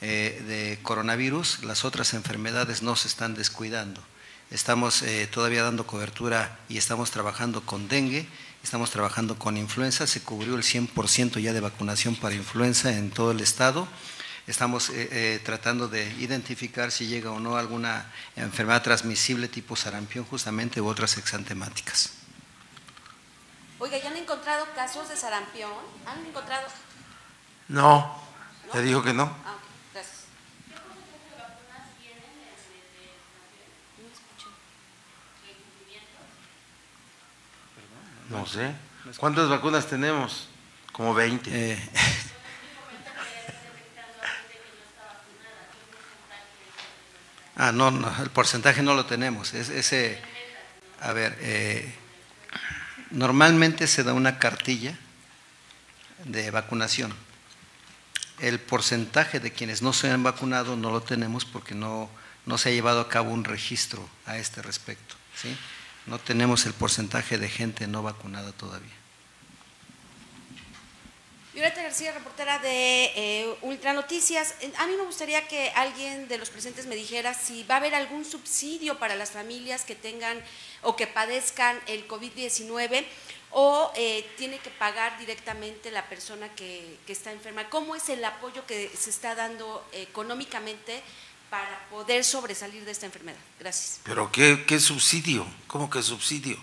Speaker 3: eh, de coronavirus, las otras enfermedades no se están descuidando. Estamos eh, todavía dando cobertura y estamos trabajando con dengue, estamos trabajando con influenza, se cubrió el 100% ya de vacunación para influenza en todo el estado. Estamos eh, eh, tratando de identificar si llega o no alguna enfermedad transmisible tipo sarampión justamente u otras exantemáticas.
Speaker 11: Oiga, ¿ya han encontrado casos de sarampión? ¿Han encontrado?
Speaker 2: No, te dijo que no.
Speaker 11: Ah, ok, gracias.
Speaker 2: No sé. ¿Cuántas vacunas tenemos? Como 20.
Speaker 3: Eh, Ah, no, no, el porcentaje no lo tenemos. Es, ese, a ver, eh, normalmente se da una cartilla de vacunación. El porcentaje de quienes no se han vacunado no lo tenemos porque no, no se ha llevado a cabo un registro a este respecto. ¿sí? No tenemos el porcentaje de gente no vacunada todavía.
Speaker 11: Violeta García, reportera de eh, Ultra Noticias. Eh, A mí me gustaría que alguien de los presentes me dijera si va a haber algún subsidio para las familias que tengan o que padezcan el COVID-19 o eh, tiene que pagar directamente la persona que, que está enferma. ¿Cómo es el apoyo que se está dando económicamente para poder sobresalir de esta enfermedad? Gracias.
Speaker 2: ¿Pero qué, qué subsidio? ¿Cómo que subsidio?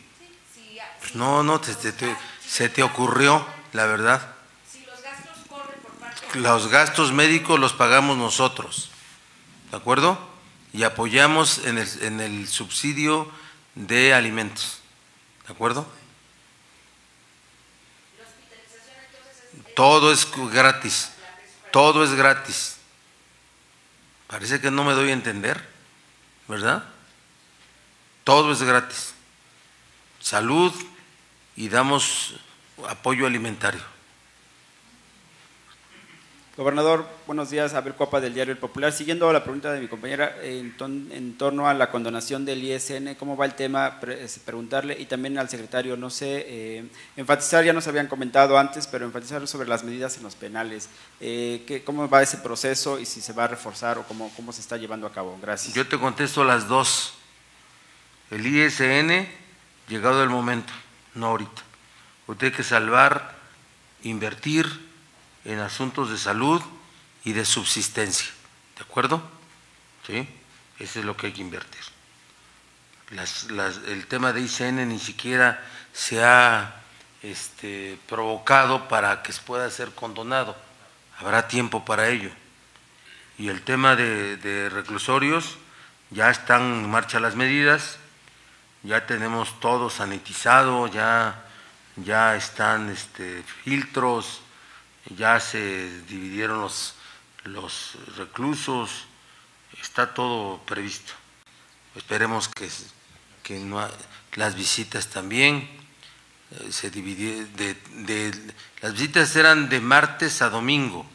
Speaker 11: Si,
Speaker 2: Pues no, no, te- te- te- se te ocurrió, la verdad.
Speaker 11: si los gastos corren por parte
Speaker 2: Los gastos médicos los pagamos nosotros, ¿de acuerdo? Y apoyamos en el, en el subsidio de alimentos, ¿de acuerdo? Todo es gratis, todo es gratis. Parece que no me doy a entender, ¿verdad? Todo es gratis. Salud y damos apoyo alimentario.
Speaker 12: Gobernador, buenos días. Abel Copa del Diario El Popular. Siguiendo la pregunta de mi compañera en, torno a la condonación del ISN, ¿cómo va el tema? Es preguntarle y también al secretario, no sé, eh, enfatizar, ya nos habían comentado antes, pero enfatizar sobre las medidas en los penales. Eh, ¿qué- ¿Cómo va ese proceso y si se va a reforzar o cómo, cómo se está llevando a cabo? Gracias.
Speaker 2: Yo te contesto las dos. El ISN, llegado el momento, no ahorita. Usted hay que salvar, invertir en asuntos de salud y de subsistencia. ¿De acuerdo? ¿Sí? Eso es lo que hay que invertir. El tema de ICN ni siquiera se ha este, provocado para que pueda ser condonado. Habrá tiempo para ello. Y el tema de, de reclusorios, ya están en marcha las medidas, ya tenemos todo sanitizado, ya, ya están este, filtros, ya se dividieron los, los reclusos, está todo previsto. Esperemos que, que no las visitas también eh, se dividió de, de- las visitas eran de martes a domingo.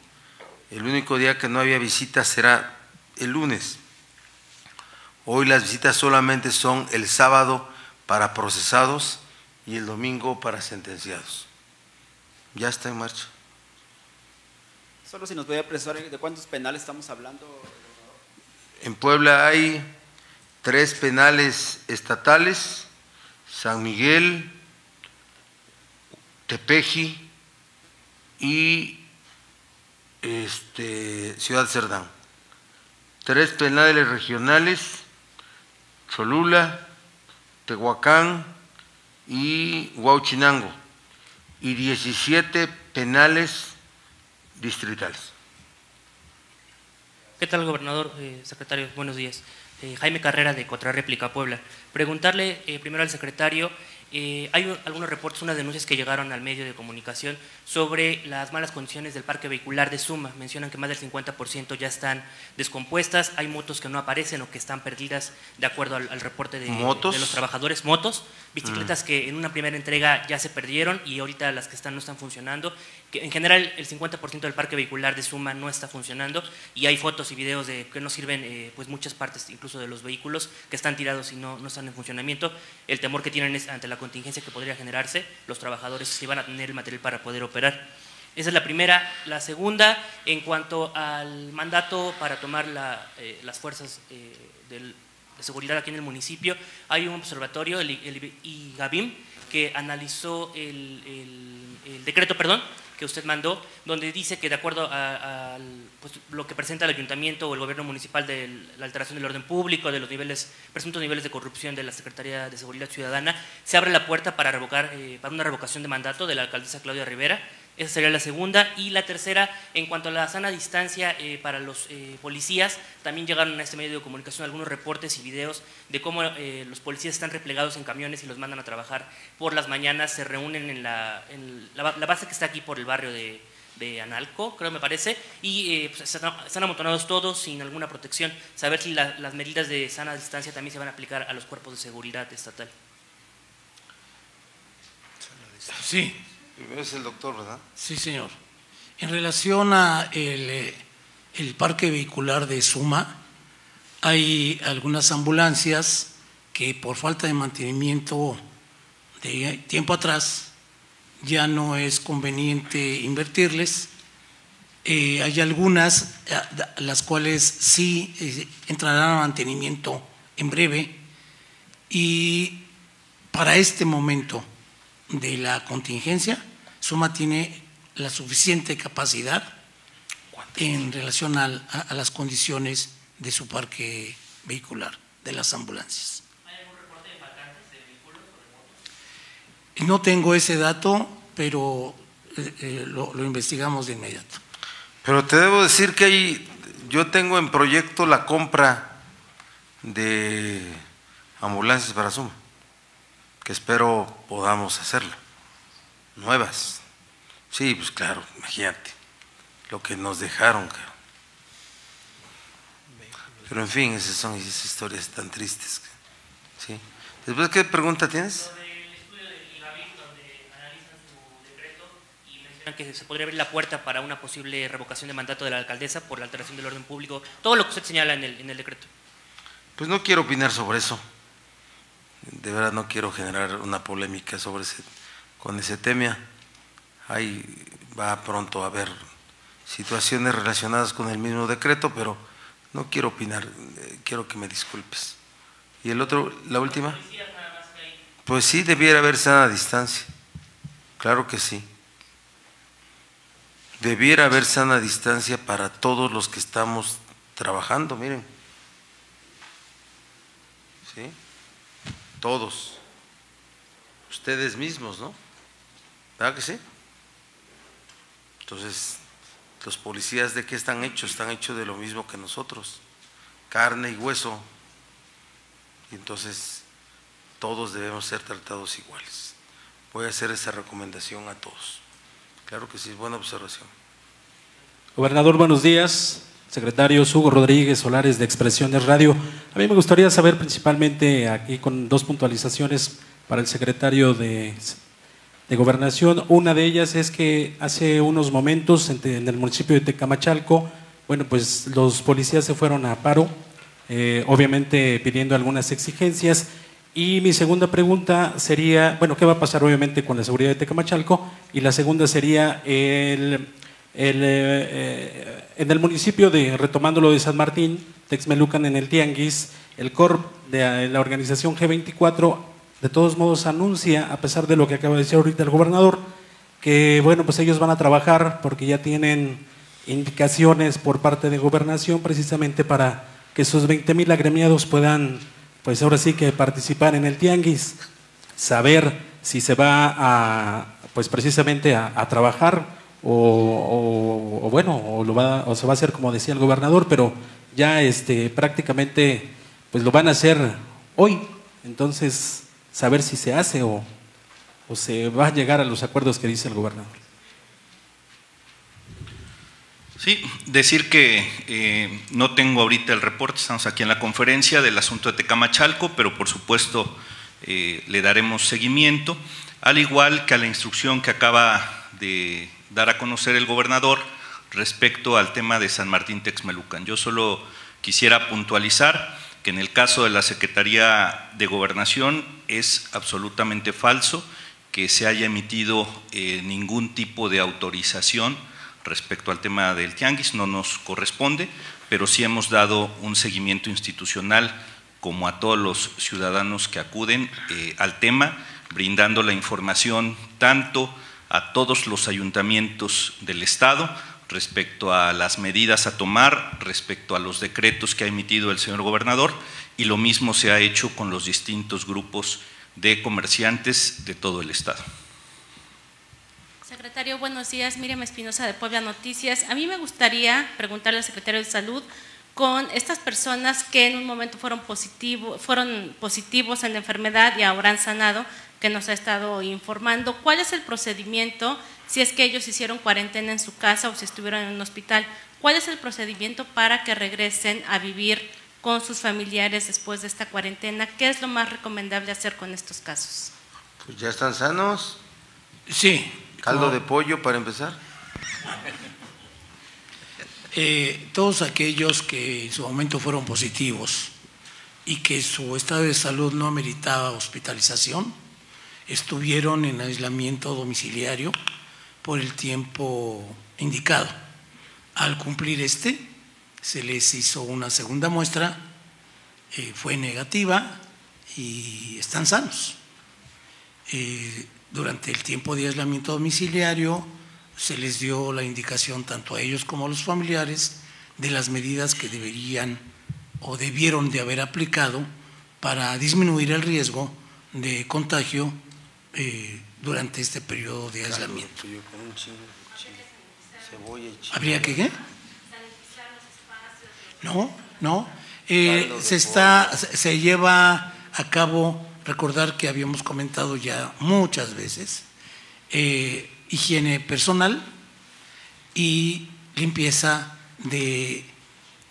Speaker 2: El único día que no había visitas era el lunes. Hoy las visitas solamente son el sábado para procesados y el domingo para sentenciados. Ya está en marcha.
Speaker 12: Solo si nos voy a precisar de cuántos penales estamos hablando.
Speaker 2: En Puebla hay tres penales estatales, San Miguel, Tepeji y este, Ciudad Cerdán. tres penales regionales, Cholula, Tehuacán y Huauchinango, y 17 penales distritales.
Speaker 13: ¿Qué tal, gobernador, eh, secretario? Buenos días. Eh, Jaime Carrera de Contrarréplica Puebla. Preguntarle eh, primero al secretario eh, hay algunos reportes, unas denuncias que llegaron al medio de comunicación sobre las malas condiciones del parque vehicular de Suma. Mencionan que más del 50% ya están descompuestas, hay motos que no aparecen o que están perdidas de acuerdo al, reporte de, los trabajadores. Motos, bicicletas mm. que en una primera entrega ya se perdieron y ahorita las que están no están funcionando. En general el 50% del parque vehicular de Suma no está funcionando y hay fotos y videos de que no sirven eh, pues muchas partes incluso de los vehículos que están tirados y no, no están en funcionamiento. El temor que tienen es ante la contingencia que podría generarse, los trabajadores si van a tener el material para poder operar. Esa es la primera. La segunda, en cuanto al mandato para tomar eh, las fuerzas eh, de seguridad aquí en el municipio, hay un observatorio, el, IGABIM, que analizó el, el decreto, perdón, que usted mandó, donde dice que de acuerdo a, pues, lo que presenta el ayuntamiento o el gobierno municipal de la alteración del orden público, de los niveles, presuntos niveles de corrupción de la Secretaría de Seguridad Ciudadana, se abre la puerta para revocar, eh, para una revocación de mandato de la alcaldesa Claudia Rivera esa sería la segunda. Y la tercera, en cuanto a la sana distancia eh, para los eh, policías, también llegaron a este medio de comunicación algunos reportes y videos de cómo eh, los policías están replegados en camiones y los mandan a trabajar por las mañanas, se reúnen en la, base que está aquí por el barrio de, Analco, creo me parece, y pues, están, amontonados todos sin alguna protección. Saber si las medidas de sana distancia también se van a aplicar a los cuerpos de seguridad estatal.
Speaker 1: Sí,
Speaker 2: es el doctor, ¿verdad?
Speaker 1: Sí, señor. En relación a el, eh, el parque vehicular de Suma, hay algunas ambulancias que por falta de mantenimiento de tiempo atrás ya no es conveniente invertirles. Eh, hay algunas eh, las cuales sí entrarán a mantenimiento en breve y para este momento de la contingencia Suma tiene la suficiente capacidad en relación a, las condiciones de su parque vehicular, de las ambulancias. ¿Hay algún reporte de vacantes de vehículos o de No tengo ese dato, pero eh, eh, lo, investigamos de inmediato.
Speaker 2: Pero te debo decir que hay, yo tengo en proyecto la compra de ambulancias para Suma, que espero podamos hacerlo nuevas. Sí, pues claro, imagínate lo que nos dejaron. Pero en fin, esas son esas historias tan tristes. ¿sí? Después, ¿qué pregunta tienes?
Speaker 13: que se podría abrir la puerta para una posible revocación de mandato de la alcaldesa por la alteración del orden público, todo lo que usted señala en el, en el decreto.
Speaker 2: Pues no quiero opinar sobre eso. De verdad no quiero generar una polémica sobre ese con ese tema. Ahí va pronto a haber situaciones relacionadas con el mismo decreto, pero no quiero opinar, eh, quiero que me disculpes. ¿Y el otro, la última? Pues sí, debiera haber sana distancia, claro que sí. Debiera haber sana distancia para todos los que estamos trabajando, miren. ¿Sí? Todos. Ustedes mismos, ¿no? ¿Verdad que sí? Entonces, los policías de qué están hechos? Están hechos de lo mismo que nosotros, carne y hueso. Y entonces, todos debemos ser tratados iguales. Voy a hacer esa recomendación a todos. Claro que sí, buena observación.
Speaker 14: Gobernador, buenos días. Secretario Hugo Rodríguez Solares de Expresiones Radio. A mí me gustaría saber principalmente aquí con dos puntualizaciones para el secretario de de gobernación. Una de ellas es que hace unos momentos en, el municipio de Tecamachalco, bueno, pues los policías se fueron a paro, eh, obviamente pidiendo algunas exigencias. Y mi segunda pregunta sería, bueno, ¿qué va a pasar obviamente con la seguridad de Tecamachalco? Y la segunda sería, el, eh, en el municipio de, retomando lo de San Martín, Texmelucan en el Tianguis, el CORP de la organización G24 de todos modos anuncia, a pesar de lo que acaba de decir ahorita el gobernador, que bueno, pues ellos van a trabajar porque ya tienen indicaciones por parte de gobernación precisamente para que sus 20 mil agremiados puedan, pues ahora sí que participar en el tianguis, saber si se va a, pues precisamente a, trabajar o, bueno, o, lo va, o se va a hacer como decía el gobernador, pero ya este, prácticamente pues lo van a hacer hoy. Entonces, saber si se hace o, o se va a llegar a los acuerdos que dice el gobernador.
Speaker 4: Sí, decir que eh, no tengo ahorita el reporte, estamos aquí en la conferencia del asunto de Tecamachalco, pero por supuesto eh, le daremos seguimiento, al igual que a la instrucción que acaba de dar a conocer el gobernador respecto al tema de San Martín Texmelucan. Yo solo quisiera puntualizar que en el caso de la Secretaría de Gobernación es absolutamente falso que se haya emitido eh, ningún tipo de autorización respecto al tema del tianguis, no nos corresponde, pero sí hemos dado un seguimiento institucional como a todos los ciudadanos que acuden eh, al tema, brindando la información tanto a todos los ayuntamientos del Estado respecto a las medidas a tomar, respecto a los decretos que ha emitido el señor gobernador, y lo mismo se ha hecho con los distintos grupos de comerciantes de todo el Estado.
Speaker 15: Secretario, buenos días. Miriam Espinosa de Puebla Noticias. A mí me gustaría preguntarle al secretario de Salud con estas personas que en un momento fueron, fueron positivos en la enfermedad y ahora han sanado, que nos ha estado informando. ¿Cuál es el procedimiento si es que ellos hicieron cuarentena en su casa o si estuvieron en un hospital? ¿Cuál es el procedimiento para que regresen a vivir con sus familiares después de esta cuarentena? ¿Qué es lo más recomendable hacer con estos casos?
Speaker 2: Pues ya están sanos.
Speaker 1: Sí,
Speaker 2: ¿Caldo de pollo para empezar?
Speaker 1: Eh, todos aquellos que en su momento fueron positivos y que su estado de salud no ameritaba hospitalización, estuvieron en aislamiento domiciliario por el tiempo indicado. Al cumplir este, se les hizo una segunda muestra, eh, fue negativa y están sanos. Eh, durante el tiempo de aislamiento domiciliario se les dio la indicación tanto a ellos como a los familiares de las medidas que deberían o debieron de haber aplicado para disminuir el riesgo de contagio eh, durante este periodo de aislamiento. ¿Habría que qué? No, no. Eh, se, está, se lleva a cabo recordar que habíamos comentado ya muchas veces, eh, higiene personal y limpieza de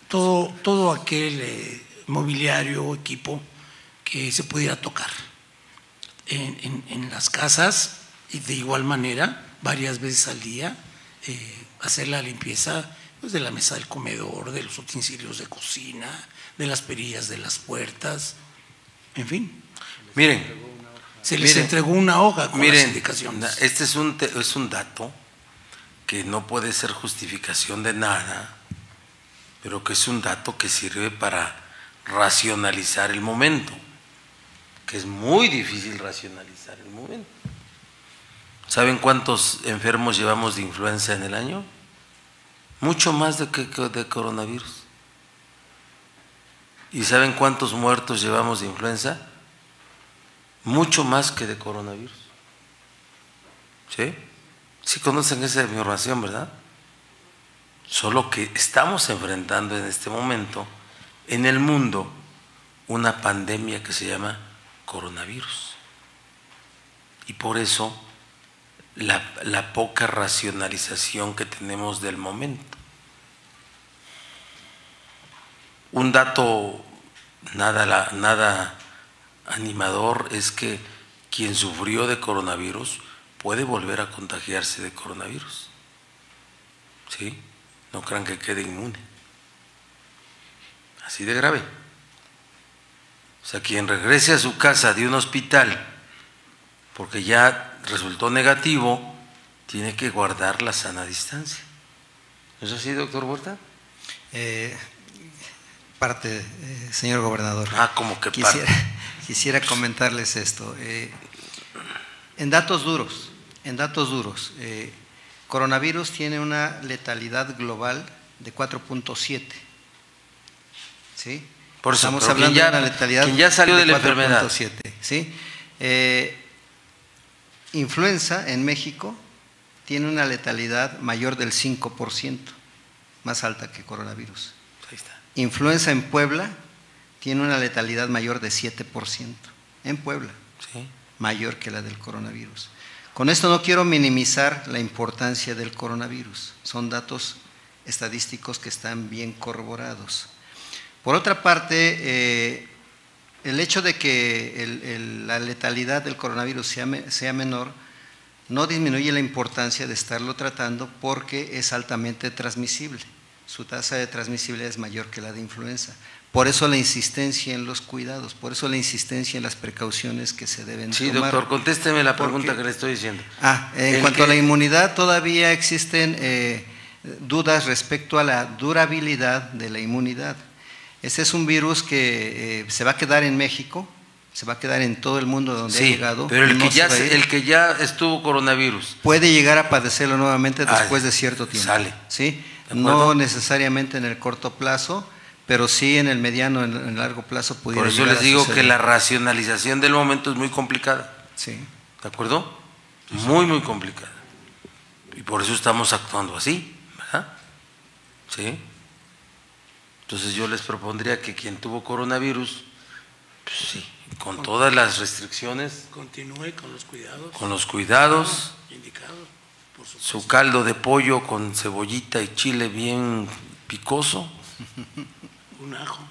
Speaker 1: todo, todo aquel eh, mobiliario o equipo que se pudiera tocar. En, las casas y de igual manera, varias veces al día, eh, hacer la limpieza pues, de la mesa del comedor, de los utensilios de cocina, de las perillas de las puertas, en fin,
Speaker 2: Miren.
Speaker 1: Se les entregó una hoja con
Speaker 2: miren,
Speaker 1: las indicaciones.
Speaker 2: Este es un, es un dato que no puede ser justificación de nada, pero que es un dato que sirve para racionalizar el momento, que es muy difícil racionalizar el momento. ¿Saben cuántos enfermos llevamos de influenza en el año? Mucho más de que de coronavirus. ¿Y saben cuántos muertos llevamos de influenza? mucho más que de coronavirus. ¿Sí? Sí conocen esa información, ¿verdad? Solo que estamos enfrentando en este momento en el mundo una pandemia que se llama coronavirus. Y por eso la, la poca racionalización que tenemos del momento. Un dato nada, nada animador es que quien sufrió de coronavirus puede volver a contagiarse de coronavirus. ¿Sí? No crean que quede inmune. Así de grave. O sea, quien regrese a su casa de un hospital porque ya resultó negativo, tiene que guardar la sana distancia. ¿No es así, doctor Huerta?
Speaker 3: Eh, parte, eh, señor gobernador.
Speaker 2: Ah, como que
Speaker 3: quisiera, quisiera comentarles esto. Eh, en datos duros, en datos duros, eh, coronavirus tiene una letalidad global de 4.7. ¿sí?
Speaker 2: Por eso,
Speaker 3: Estamos hablando
Speaker 2: ya-
Speaker 3: de una letalidad
Speaker 2: quien ya salió de la enfermedad.
Speaker 3: 4.7, ¿sí? Eh, influenza en México tiene una letalidad mayor del 5%, más alta que coronavirus.
Speaker 2: Ahí está.
Speaker 3: Influenza en Puebla tiene una letalidad mayor de 7%, en Puebla,
Speaker 2: Sí.
Speaker 3: mayor que la del coronavirus. Con esto no quiero minimizar la importancia del coronavirus, son datos estadísticos que están bien corroborados. Por otra parte, eh, el hecho de que el- el- la letalidad del coronavirus sea, me- sea menor no disminuye la importancia de estarlo tratando porque es altamente transmisible. Su tasa de transmisibilidad es mayor que la de influenza. Por eso la insistencia en los cuidados, por eso la insistencia en las precauciones que se deben
Speaker 2: Sí,
Speaker 3: tomar.
Speaker 2: doctor, contésteme la
Speaker 3: Porque-
Speaker 2: pregunta que le estoy diciendo.
Speaker 3: Ah, en
Speaker 2: El
Speaker 3: cuanto
Speaker 2: que-
Speaker 3: a la inmunidad, todavía existen eh, dudas respecto a la durabilidad de la inmunidad. Este es un virus que eh, se va a quedar en México, se va a quedar en todo el mundo donde ha llegado.
Speaker 2: pero el
Speaker 3: no
Speaker 2: que, ya, el que ya estuvo coronavirus,
Speaker 3: puede llegar a padecerlo nuevamente después de cierto tiempo.
Speaker 2: sale.
Speaker 3: ¿sí? No necesariamente en el corto plazo, pero sí en el mediano, en el largo plazo pudiera
Speaker 2: por eso les digo que la racionalización del momento es muy complicada.
Speaker 3: Sí.
Speaker 2: ¿De acuerdo? Muy, muy complicada. Y por eso estamos actuando así, ¿verdad? ¿Sí? Entonces yo les propondría que quien tuvo coronavirus, pues sí, con todas las restricciones,
Speaker 1: Continúe con los cuidados
Speaker 2: con los cuidados,
Speaker 1: indicados. Por
Speaker 2: su caldo de pollo con cebollita y chile bien picoso,
Speaker 1: Un ajo.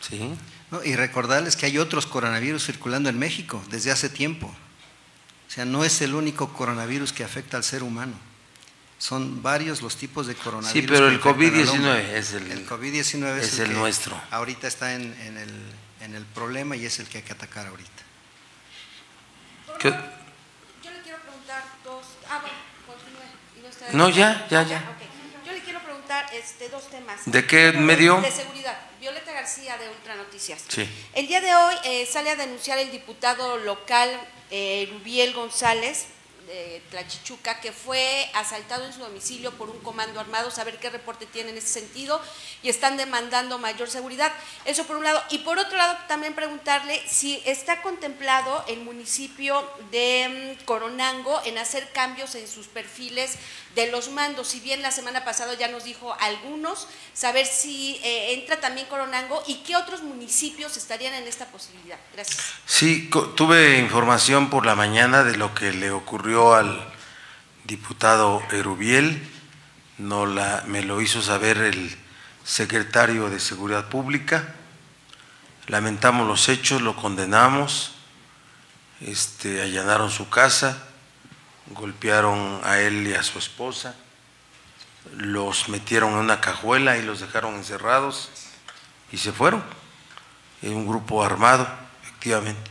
Speaker 2: ¿sí?
Speaker 3: No, y recordarles que hay otros coronavirus circulando en México desde hace tiempo. O sea, no es el único coronavirus que afecta al ser humano. Son varios los tipos de coronavirus.
Speaker 2: Sí, pero el
Speaker 3: afectan al
Speaker 2: COVID-19
Speaker 3: hombre.
Speaker 2: es el-
Speaker 3: El COVID-19 es,
Speaker 2: es el
Speaker 3: que
Speaker 2: nuestro.
Speaker 3: Ahorita está en, en el, en el problema y es el que hay que atacar ahorita.
Speaker 2: ¿Qué?
Speaker 11: Yo le quiero preguntar dos. Ah, bueno, continúe. no
Speaker 2: ya, ya, ya.
Speaker 11: ok. Yo le quiero preguntar este, dos temas.
Speaker 2: ¿De qué medio?
Speaker 11: De seguridad. Violeta García de Ultra Noticias.
Speaker 2: Sí.
Speaker 11: El día de hoy eh, sale a denunciar el diputado local eh, Rubiel González de Tlachichuca que fue asaltado en su domicilio por un comando armado, saber qué reporte tiene en ese sentido y están demandando mayor seguridad. Eso por un lado. Y por otro lado también preguntarle si está contemplado el municipio de mm, Coronango en hacer cambios en sus perfiles de los mandos. Si bien la semana pasada ya nos dijo algunos, saber si eh, entra también Coronango y qué otros municipios estarían en esta posibilidad. Gracias.
Speaker 2: Sí, tuve información por la mañana de lo que le ocurrió al diputado Erubiel, no la, me lo hizo saber el secretario de Seguridad Pública, lamentamos los hechos, lo condenamos, este, allanaron su casa, golpearon a él y a su esposa, los metieron en una cajuela y los dejaron encerrados y se fueron. Es un grupo armado, efectivamente.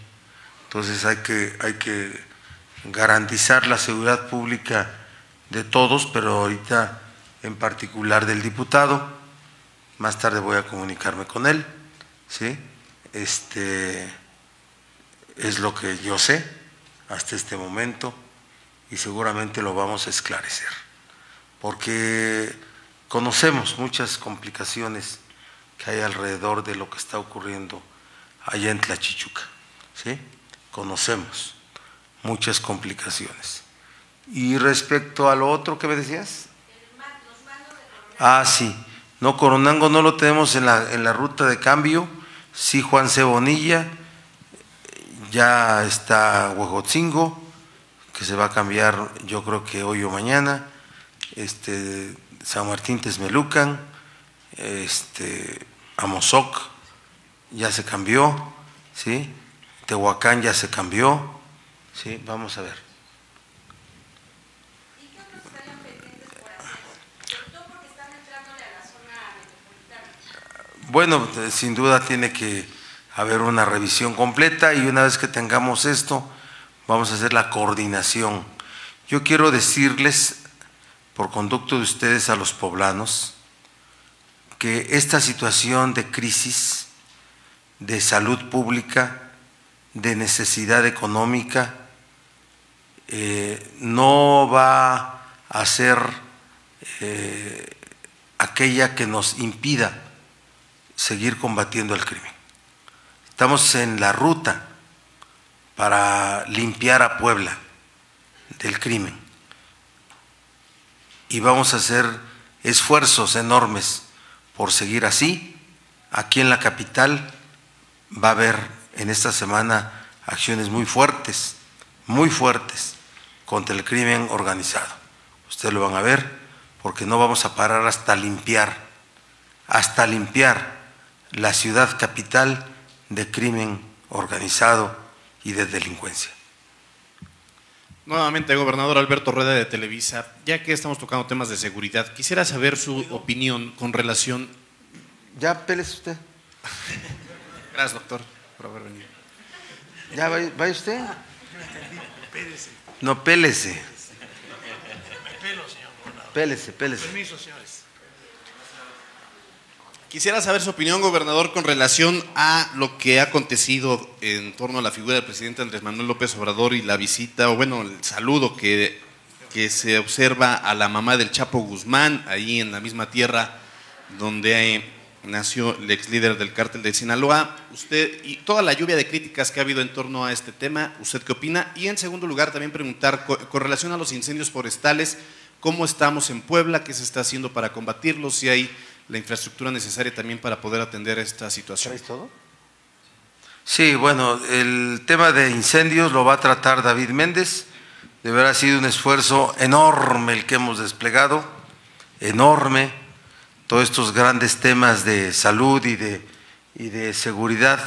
Speaker 2: Entonces hay que, hay que garantizar la seguridad pública de todos, pero ahorita en particular del diputado. Más tarde voy a comunicarme con él, ¿sí? Este es lo que yo sé hasta este momento y seguramente lo vamos a esclarecer, porque conocemos muchas complicaciones que hay alrededor de lo que está ocurriendo allá en Tlachichuca, ¿sí? Conocemos muchas complicaciones. Y respecto a lo otro que me decías, ah, sí, no, Coronango no lo tenemos en la, en la ruta de cambio, sí, Juan Cebonilla, ya está Huejotzingo, que se va a cambiar yo creo que hoy o mañana, este, San Martín Texmelucan, este, Amozoc ya se cambió, ¿sí? Tehuacán ya se cambió, ¿sí? Vamos a ver. Bueno, sin duda tiene que haber una revisión completa y una vez que tengamos esto, vamos a hacer la coordinación. Yo quiero decirles, por conducto de ustedes a los poblanos, que esta situación de crisis, de salud pública, de necesidad económica, eh, no va a ser eh, aquella que nos impida seguir combatiendo el crimen. Estamos en la ruta para limpiar a Puebla del crimen y vamos a hacer esfuerzos enormes por seguir así. Aquí en la capital va a haber en esta semana acciones muy fuertes, muy fuertes contra el crimen organizado. Ustedes lo van a ver porque no vamos a parar hasta limpiar, hasta limpiar la ciudad capital de crimen organizado y de delincuencia.
Speaker 8: Nuevamente, gobernador Alberto Rueda de Televisa, ya que estamos tocando temas de seguridad, quisiera saber su opinión con relación.
Speaker 2: Ya, pélese usted.
Speaker 8: Gracias, doctor, por haber venido.
Speaker 2: ¿Ya va, va usted? No, pélese. Pélese, pélese.
Speaker 7: Permiso, señores.
Speaker 8: Quisiera saber su opinión, gobernador, con relación a lo que ha acontecido en torno a la figura del presidente Andrés Manuel López Obrador y la visita, o bueno, el saludo que, que se observa a la mamá del Chapo Guzmán, ahí en la misma tierra donde nació el ex líder del cártel de Sinaloa. Usted, y toda la lluvia de críticas que ha habido en torno a este tema, ¿usted qué opina? Y en segundo lugar, también preguntar, co- con relación a los incendios forestales, ¿cómo estamos en Puebla? ¿Qué se está haciendo para combatirlos? Si hay la infraestructura necesaria también para poder atender esta situación.
Speaker 2: todo? Sí, bueno, el tema de incendios lo va a tratar David Méndez. De verdad ha sido un esfuerzo enorme el que hemos desplegado, enorme. Todos estos grandes temas de salud y de, y de seguridad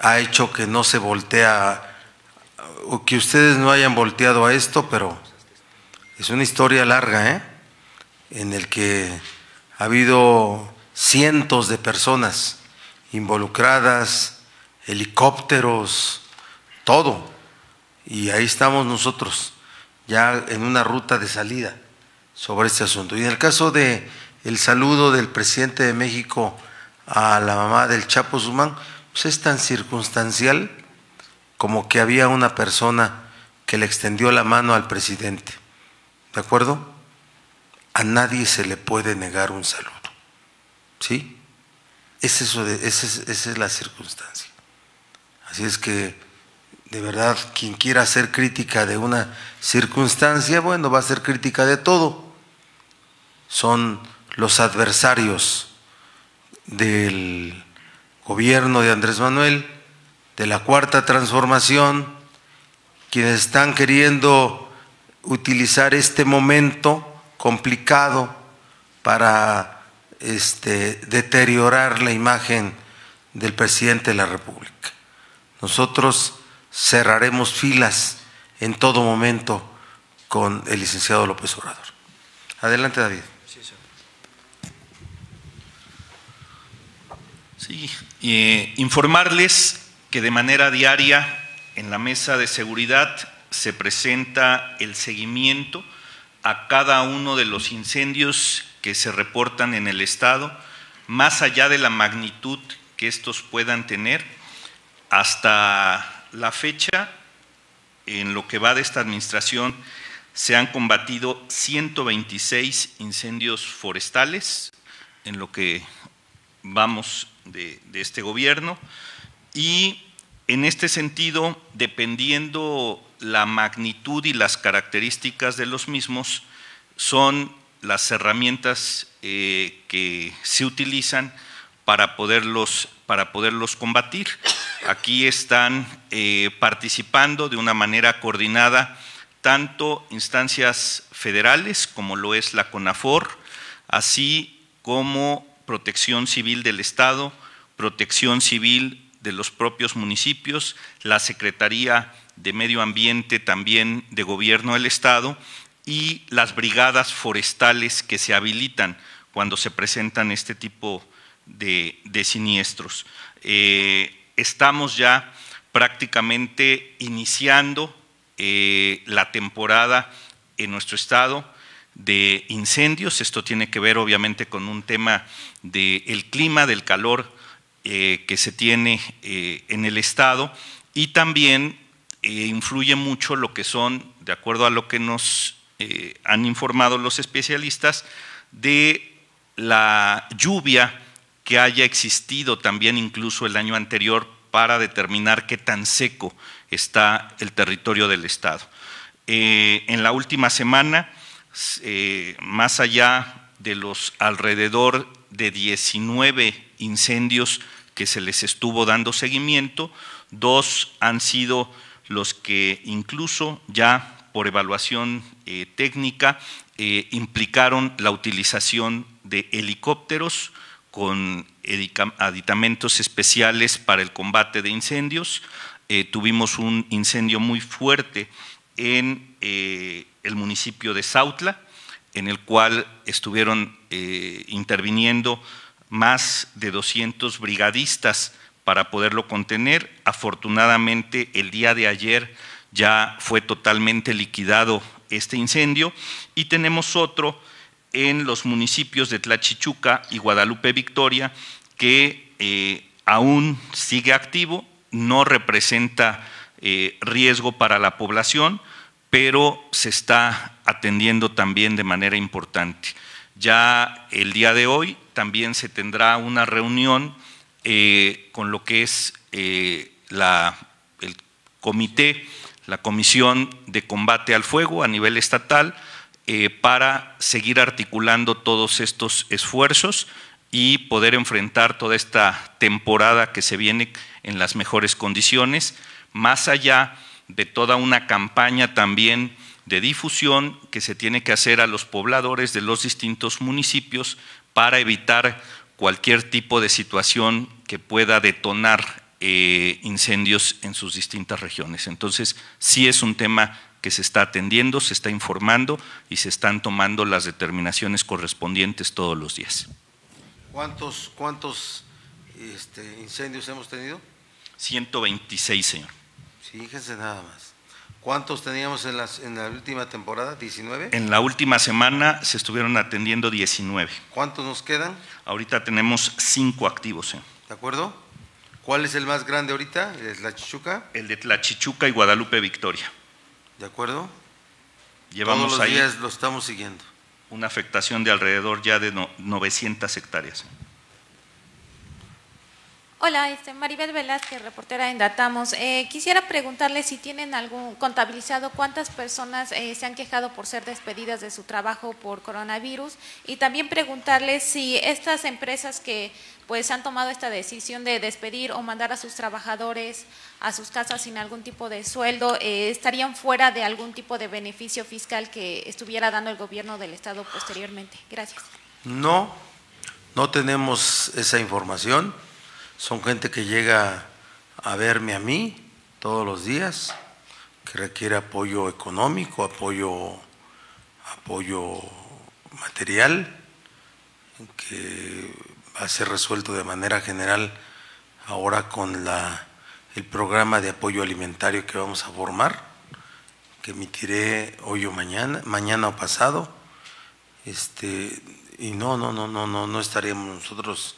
Speaker 2: ha hecho que no se voltea, o que ustedes no hayan volteado a esto, pero es una historia larga, ¿eh? En el que ha habido cientos de personas involucradas, helicópteros, todo. Y ahí estamos nosotros, ya en una ruta de salida sobre este asunto. Y en el caso de saludo del presidente de México a la mamá del Chapo Guzmán, pues es tan circunstancial como que había una persona que le extendió la mano al presidente. ¿De acuerdo? A nadie se le puede negar un saludo. ¿Sí? Esa es, esa es la circunstancia. Así es que, de verdad, quien quiera hacer crítica de una circunstancia, bueno, va a hacer crítica de todo. Son los adversarios del gobierno de Andrés Manuel, de la cuarta transformación, quienes están queriendo utilizar este momento complicado para este, deteriorar la imagen del presidente de la República. Nosotros cerraremos filas en todo momento con el licenciado López Obrador. Adelante, David.
Speaker 4: Sí, eh, informarles que de manera diaria en la mesa de seguridad se presenta el seguimiento a cada uno de los incendios que se reportan en el Estado, más allá de la magnitud que estos puedan tener. Hasta la fecha, en lo que va de esta administración, se han combatido 126 incendios forestales, en lo que vamos de, de este gobierno, y en este sentido, dependiendo la magnitud y las características de los mismos, son las herramientas eh, que se utilizan para poderlos, para poderlos combatir. Aquí están eh, participando de una manera coordinada tanto instancias federales como lo es la CONAFOR, así como Protección Civil del Estado, Protección Civil de los propios municipios, la Secretaría de Medio Ambiente también de Gobierno del Estado y las brigadas forestales que se habilitan cuando se presentan este tipo de, de siniestros. Eh, estamos ya prácticamente iniciando eh, la temporada en nuestro estado de incendios. Esto tiene que ver obviamente con un tema del clima, del calor eh, que se tiene eh, en el estado y también eh, influye mucho lo que son, de acuerdo a lo que nos han informado los especialistas, de la lluvia que haya existido también incluso el año anterior para determinar qué tan seco está el territorio del Estado. En la última semana, más allá de los alrededor de 19 incendios que se les estuvo dando seguimiento, dos han sido los que incluso ya por evaluación eh, técnica implicaron la utilización de helicópteros con aditamentos especiales para el combate de incendios. tuvimos un incendio muy fuerte en eh, el municipio de Sautla, en el cual estuvieron eh, interviniendo más de 200 brigadistas para poderlo contener. Afortunadamente, el día de ayer ya fue totalmente liquidado este incendio y tenemos otro en los municipios de Tlachichuca y Guadalupe Victoria que eh, aún sigue activo, no representa eh, riesgo para la población, pero se está atendiendo también de manera importante. Ya el día de hoy también se tendrá una reunión eh, con lo que es eh, la, el comité, la Comisión de Combate al Fuego a nivel estatal, para seguir articulando todos estos esfuerzos y poder enfrentar toda esta temporada que se viene en las mejores condiciones más allá de toda una campaña también de difusión que se tiene que hacer a los pobladores de los distintos municipios para evitar cualquier tipo de situación que pueda detonar eh, incendios en sus distintas regiones. Entonces, sí es un tema que se está atendiendo, se está informando y se están tomando las determinaciones correspondientes todos los días.
Speaker 2: ¿Cuántos, cuántos este, incendios hemos tenido?
Speaker 4: 126, señor.
Speaker 2: Fíjense nada más. ¿Cuántos teníamos en, las, en la última temporada? ¿19?
Speaker 4: En la última semana se estuvieron atendiendo 19.
Speaker 2: ¿Cuántos nos quedan?
Speaker 4: Ahorita tenemos 5 activos. ¿eh?
Speaker 2: ¿De acuerdo? ¿Cuál es el más grande ahorita? ¿El de Chichuca?
Speaker 4: El de Tlachichuca y Guadalupe Victoria.
Speaker 2: ¿De acuerdo?
Speaker 4: Llevamos
Speaker 2: Todos
Speaker 4: los
Speaker 2: días lo estamos siguiendo.
Speaker 4: Una afectación de alrededor ya de 900 hectáreas. ¿eh?
Speaker 6: Hola, este, Maribel Velázquez, reportera en Datamos. Eh, quisiera preguntarle si tienen algún contabilizado cuántas personas eh, se han quejado por ser despedidas de su trabajo por coronavirus y también preguntarle si estas empresas que pues han tomado esta decisión de despedir o mandar a sus trabajadores a sus casas sin algún tipo de sueldo eh, estarían fuera de algún tipo de beneficio fiscal que estuviera dando el gobierno del estado posteriormente. Gracias.
Speaker 2: No, no tenemos esa información son gente que llega a verme a mí todos los días, que requiere apoyo económico, apoyo, apoyo material, que va a ser resuelto de manera general ahora con la, el programa de apoyo alimentario que vamos a formar, que emitiré hoy o mañana, mañana o pasado. Este, y no, no, no, no, no, no estaremos nosotros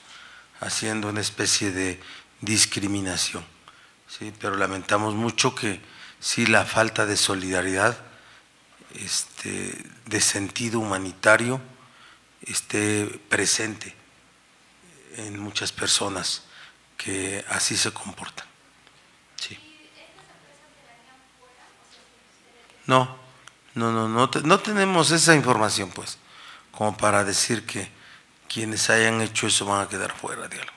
Speaker 2: haciendo una especie de discriminación. ¿sí? Pero lamentamos mucho que sí la falta de solidaridad, este, de sentido humanitario, esté presente en muchas personas que así se comportan. Sí. No, no, no, no, no tenemos esa información, pues, como para decir que quienes hayan hecho eso van a quedar fuera de algo.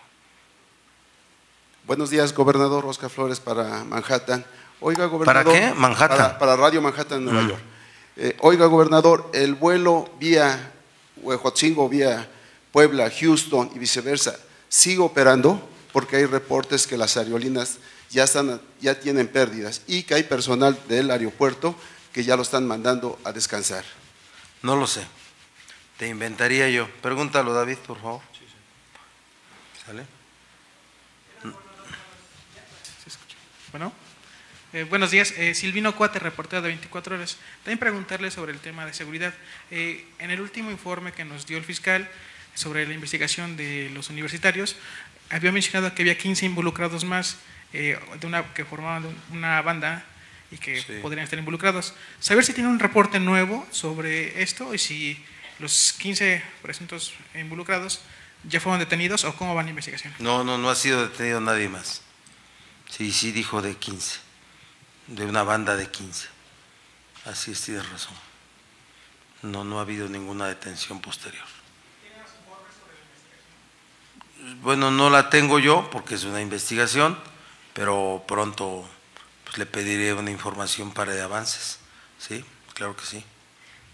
Speaker 16: Buenos días, gobernador Oscar Flores para Manhattan. Oiga, gobernador.
Speaker 2: ¿Para qué? Manhattan.
Speaker 16: Para, Radio Manhattan, Nueva mm. York. Eh, oiga, gobernador, el vuelo vía Huejotzingo, vía Puebla, Houston y viceversa, ¿sigue operando? Porque hay reportes que las aerolíneas ya, están, ya tienen pérdidas y que hay personal del aeropuerto que ya lo están mandando a descansar.
Speaker 2: No lo sé. Te inventaría yo. Pregúntalo, David, por favor. ¿Sale?
Speaker 17: Bueno, eh, buenos días. Eh, Silvino Cuate, reportero de 24 horas. También preguntarle sobre el tema de seguridad. Eh, en el último informe que nos dio el fiscal sobre la investigación de los universitarios, había mencionado que había 15 involucrados más de una, que formaban una banda y que podrían estar involucrados. Saber si tiene un reporte nuevo sobre esto y si los 15 presuntos involucrados ya fueron detenidos o cómo va la investigación?
Speaker 2: No, no, no ha sido detenido nadie más. Sí, sí, dijo de 15, de una banda de 15. Así es, tienes razón. No, no ha habido ninguna detención posterior. Bueno, no la tengo yo porque es una investigación, pero pronto pues, le pediré una información para de avances. Sí, claro que sí.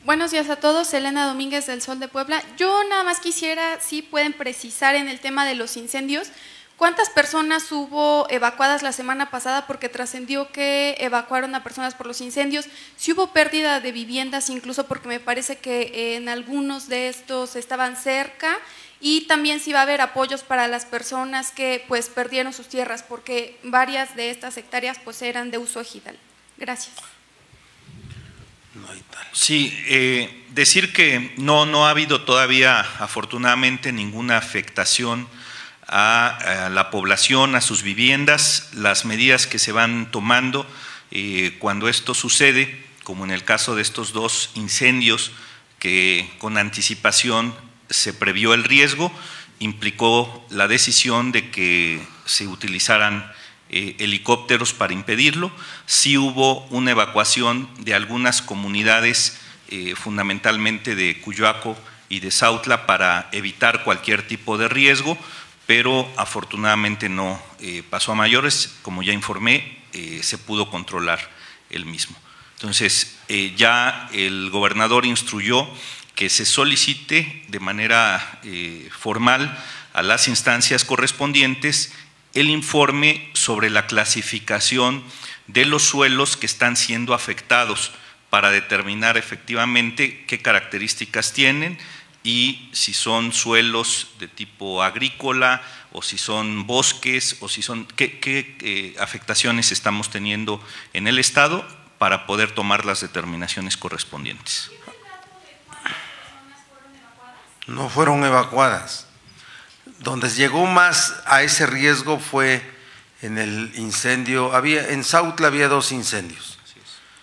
Speaker 18: Buenos días a todos, Elena Domínguez del Sol de Puebla. Yo nada más quisiera, si pueden precisar en el tema de los incendios, ¿cuántas personas hubo evacuadas la semana pasada? Porque trascendió que evacuaron a personas por los incendios. Si hubo pérdida de viviendas, incluso porque me parece que en algunos de estos estaban cerca y también si va a haber apoyos para las personas que pues perdieron sus tierras, porque varias de estas hectáreas pues eran de uso ejidal. Gracias.
Speaker 4: Sí, eh, decir que no, no ha habido todavía, afortunadamente, ninguna afectación a, la población, a sus viviendas. Las medidas que se van tomando eh, cuando esto sucede, como en el caso de estos dos incendios, que con anticipación se previó el riesgo, implicó la decisión de que se utilizaran eh, helicópteros para impedirlo. Sí hubo una evacuación de algunas comunidades, eh, fundamentalmente de Cuyoaco y de Sautla, para evitar cualquier tipo de riesgo, pero afortunadamente no eh, pasó a mayores. Como ya informé, se pudo controlar el mismo. Entonces, ya el gobernador instruyó que se solicite de manera formal a las instancias correspondientes el informe sobre la clasificación de los suelos que están siendo afectados para determinar efectivamente qué características tienen y si son suelos de tipo agrícola o si son bosques o si son qué, eh, afectaciones estamos teniendo en el estado para poder tomar las determinaciones correspondientes.
Speaker 2: No fueron evacuadas. Donde llegó más a ese riesgo fue en el incendio, había, en Sautla había dos incendios.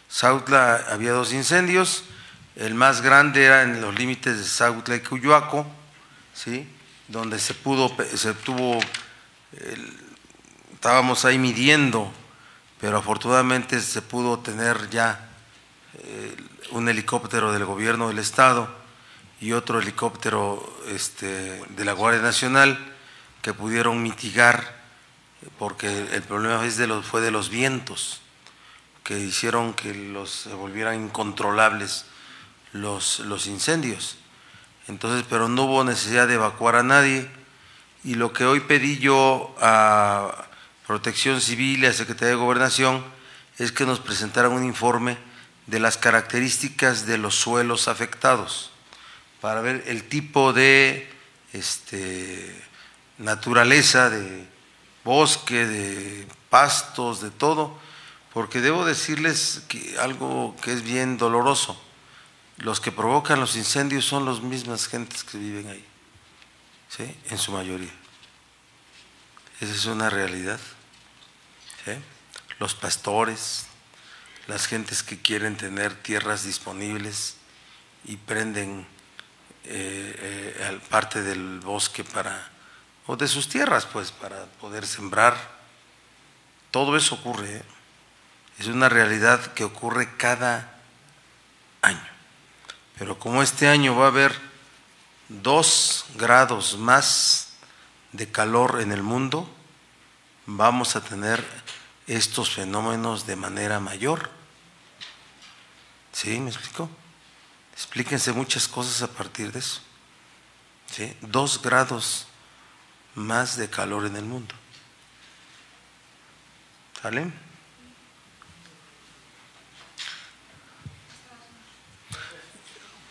Speaker 2: Sautla había dos incendios, el más grande era en los límites de Sautla y Cuyoaco, ¿sí? donde se pudo, se tuvo, estábamos ahí midiendo, pero afortunadamente se pudo tener ya eh, un helicóptero del gobierno del estado y otro helicóptero este, de la Guardia Nacional que pudieron mitigar, porque el problema fue de los vientos que hicieron que los volvieran incontrolables los, los incendios. Entonces, pero no hubo necesidad de evacuar a nadie y lo que hoy pedí yo a Protección Civil y a Secretaría de Gobernación es que nos presentaran un informe de las características de los suelos afectados para ver el tipo de este, naturaleza, de bosque, de pastos, de todo, porque debo decirles que algo que es bien doloroso, los que provocan los incendios son las mismas gentes que viven ahí, ¿sí? en su mayoría. Esa es una realidad. Los pastores, las gentes que quieren tener tierras disponibles y prenden eh, eh parte del bosque para, o de sus tierras, pues, para poder sembrar. Todo eso ocurre, ¿eh? es una realidad que ocurre cada año. Pero como este año va a haber dos grados más de calor en el mundo, vamos a tener estos fenómenos de manera mayor. ¿Sí? ¿Me explico? Explíquense muchas cosas a partir de eso. Dos grados más de calor en el mundo. ¿Sale?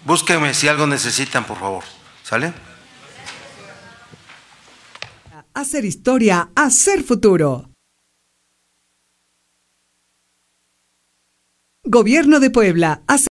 Speaker 2: Búsquenme si algo necesitan, por favor. ¿Sale?
Speaker 19: Hacer historia, hacer futuro. Gobierno de Puebla. Hacer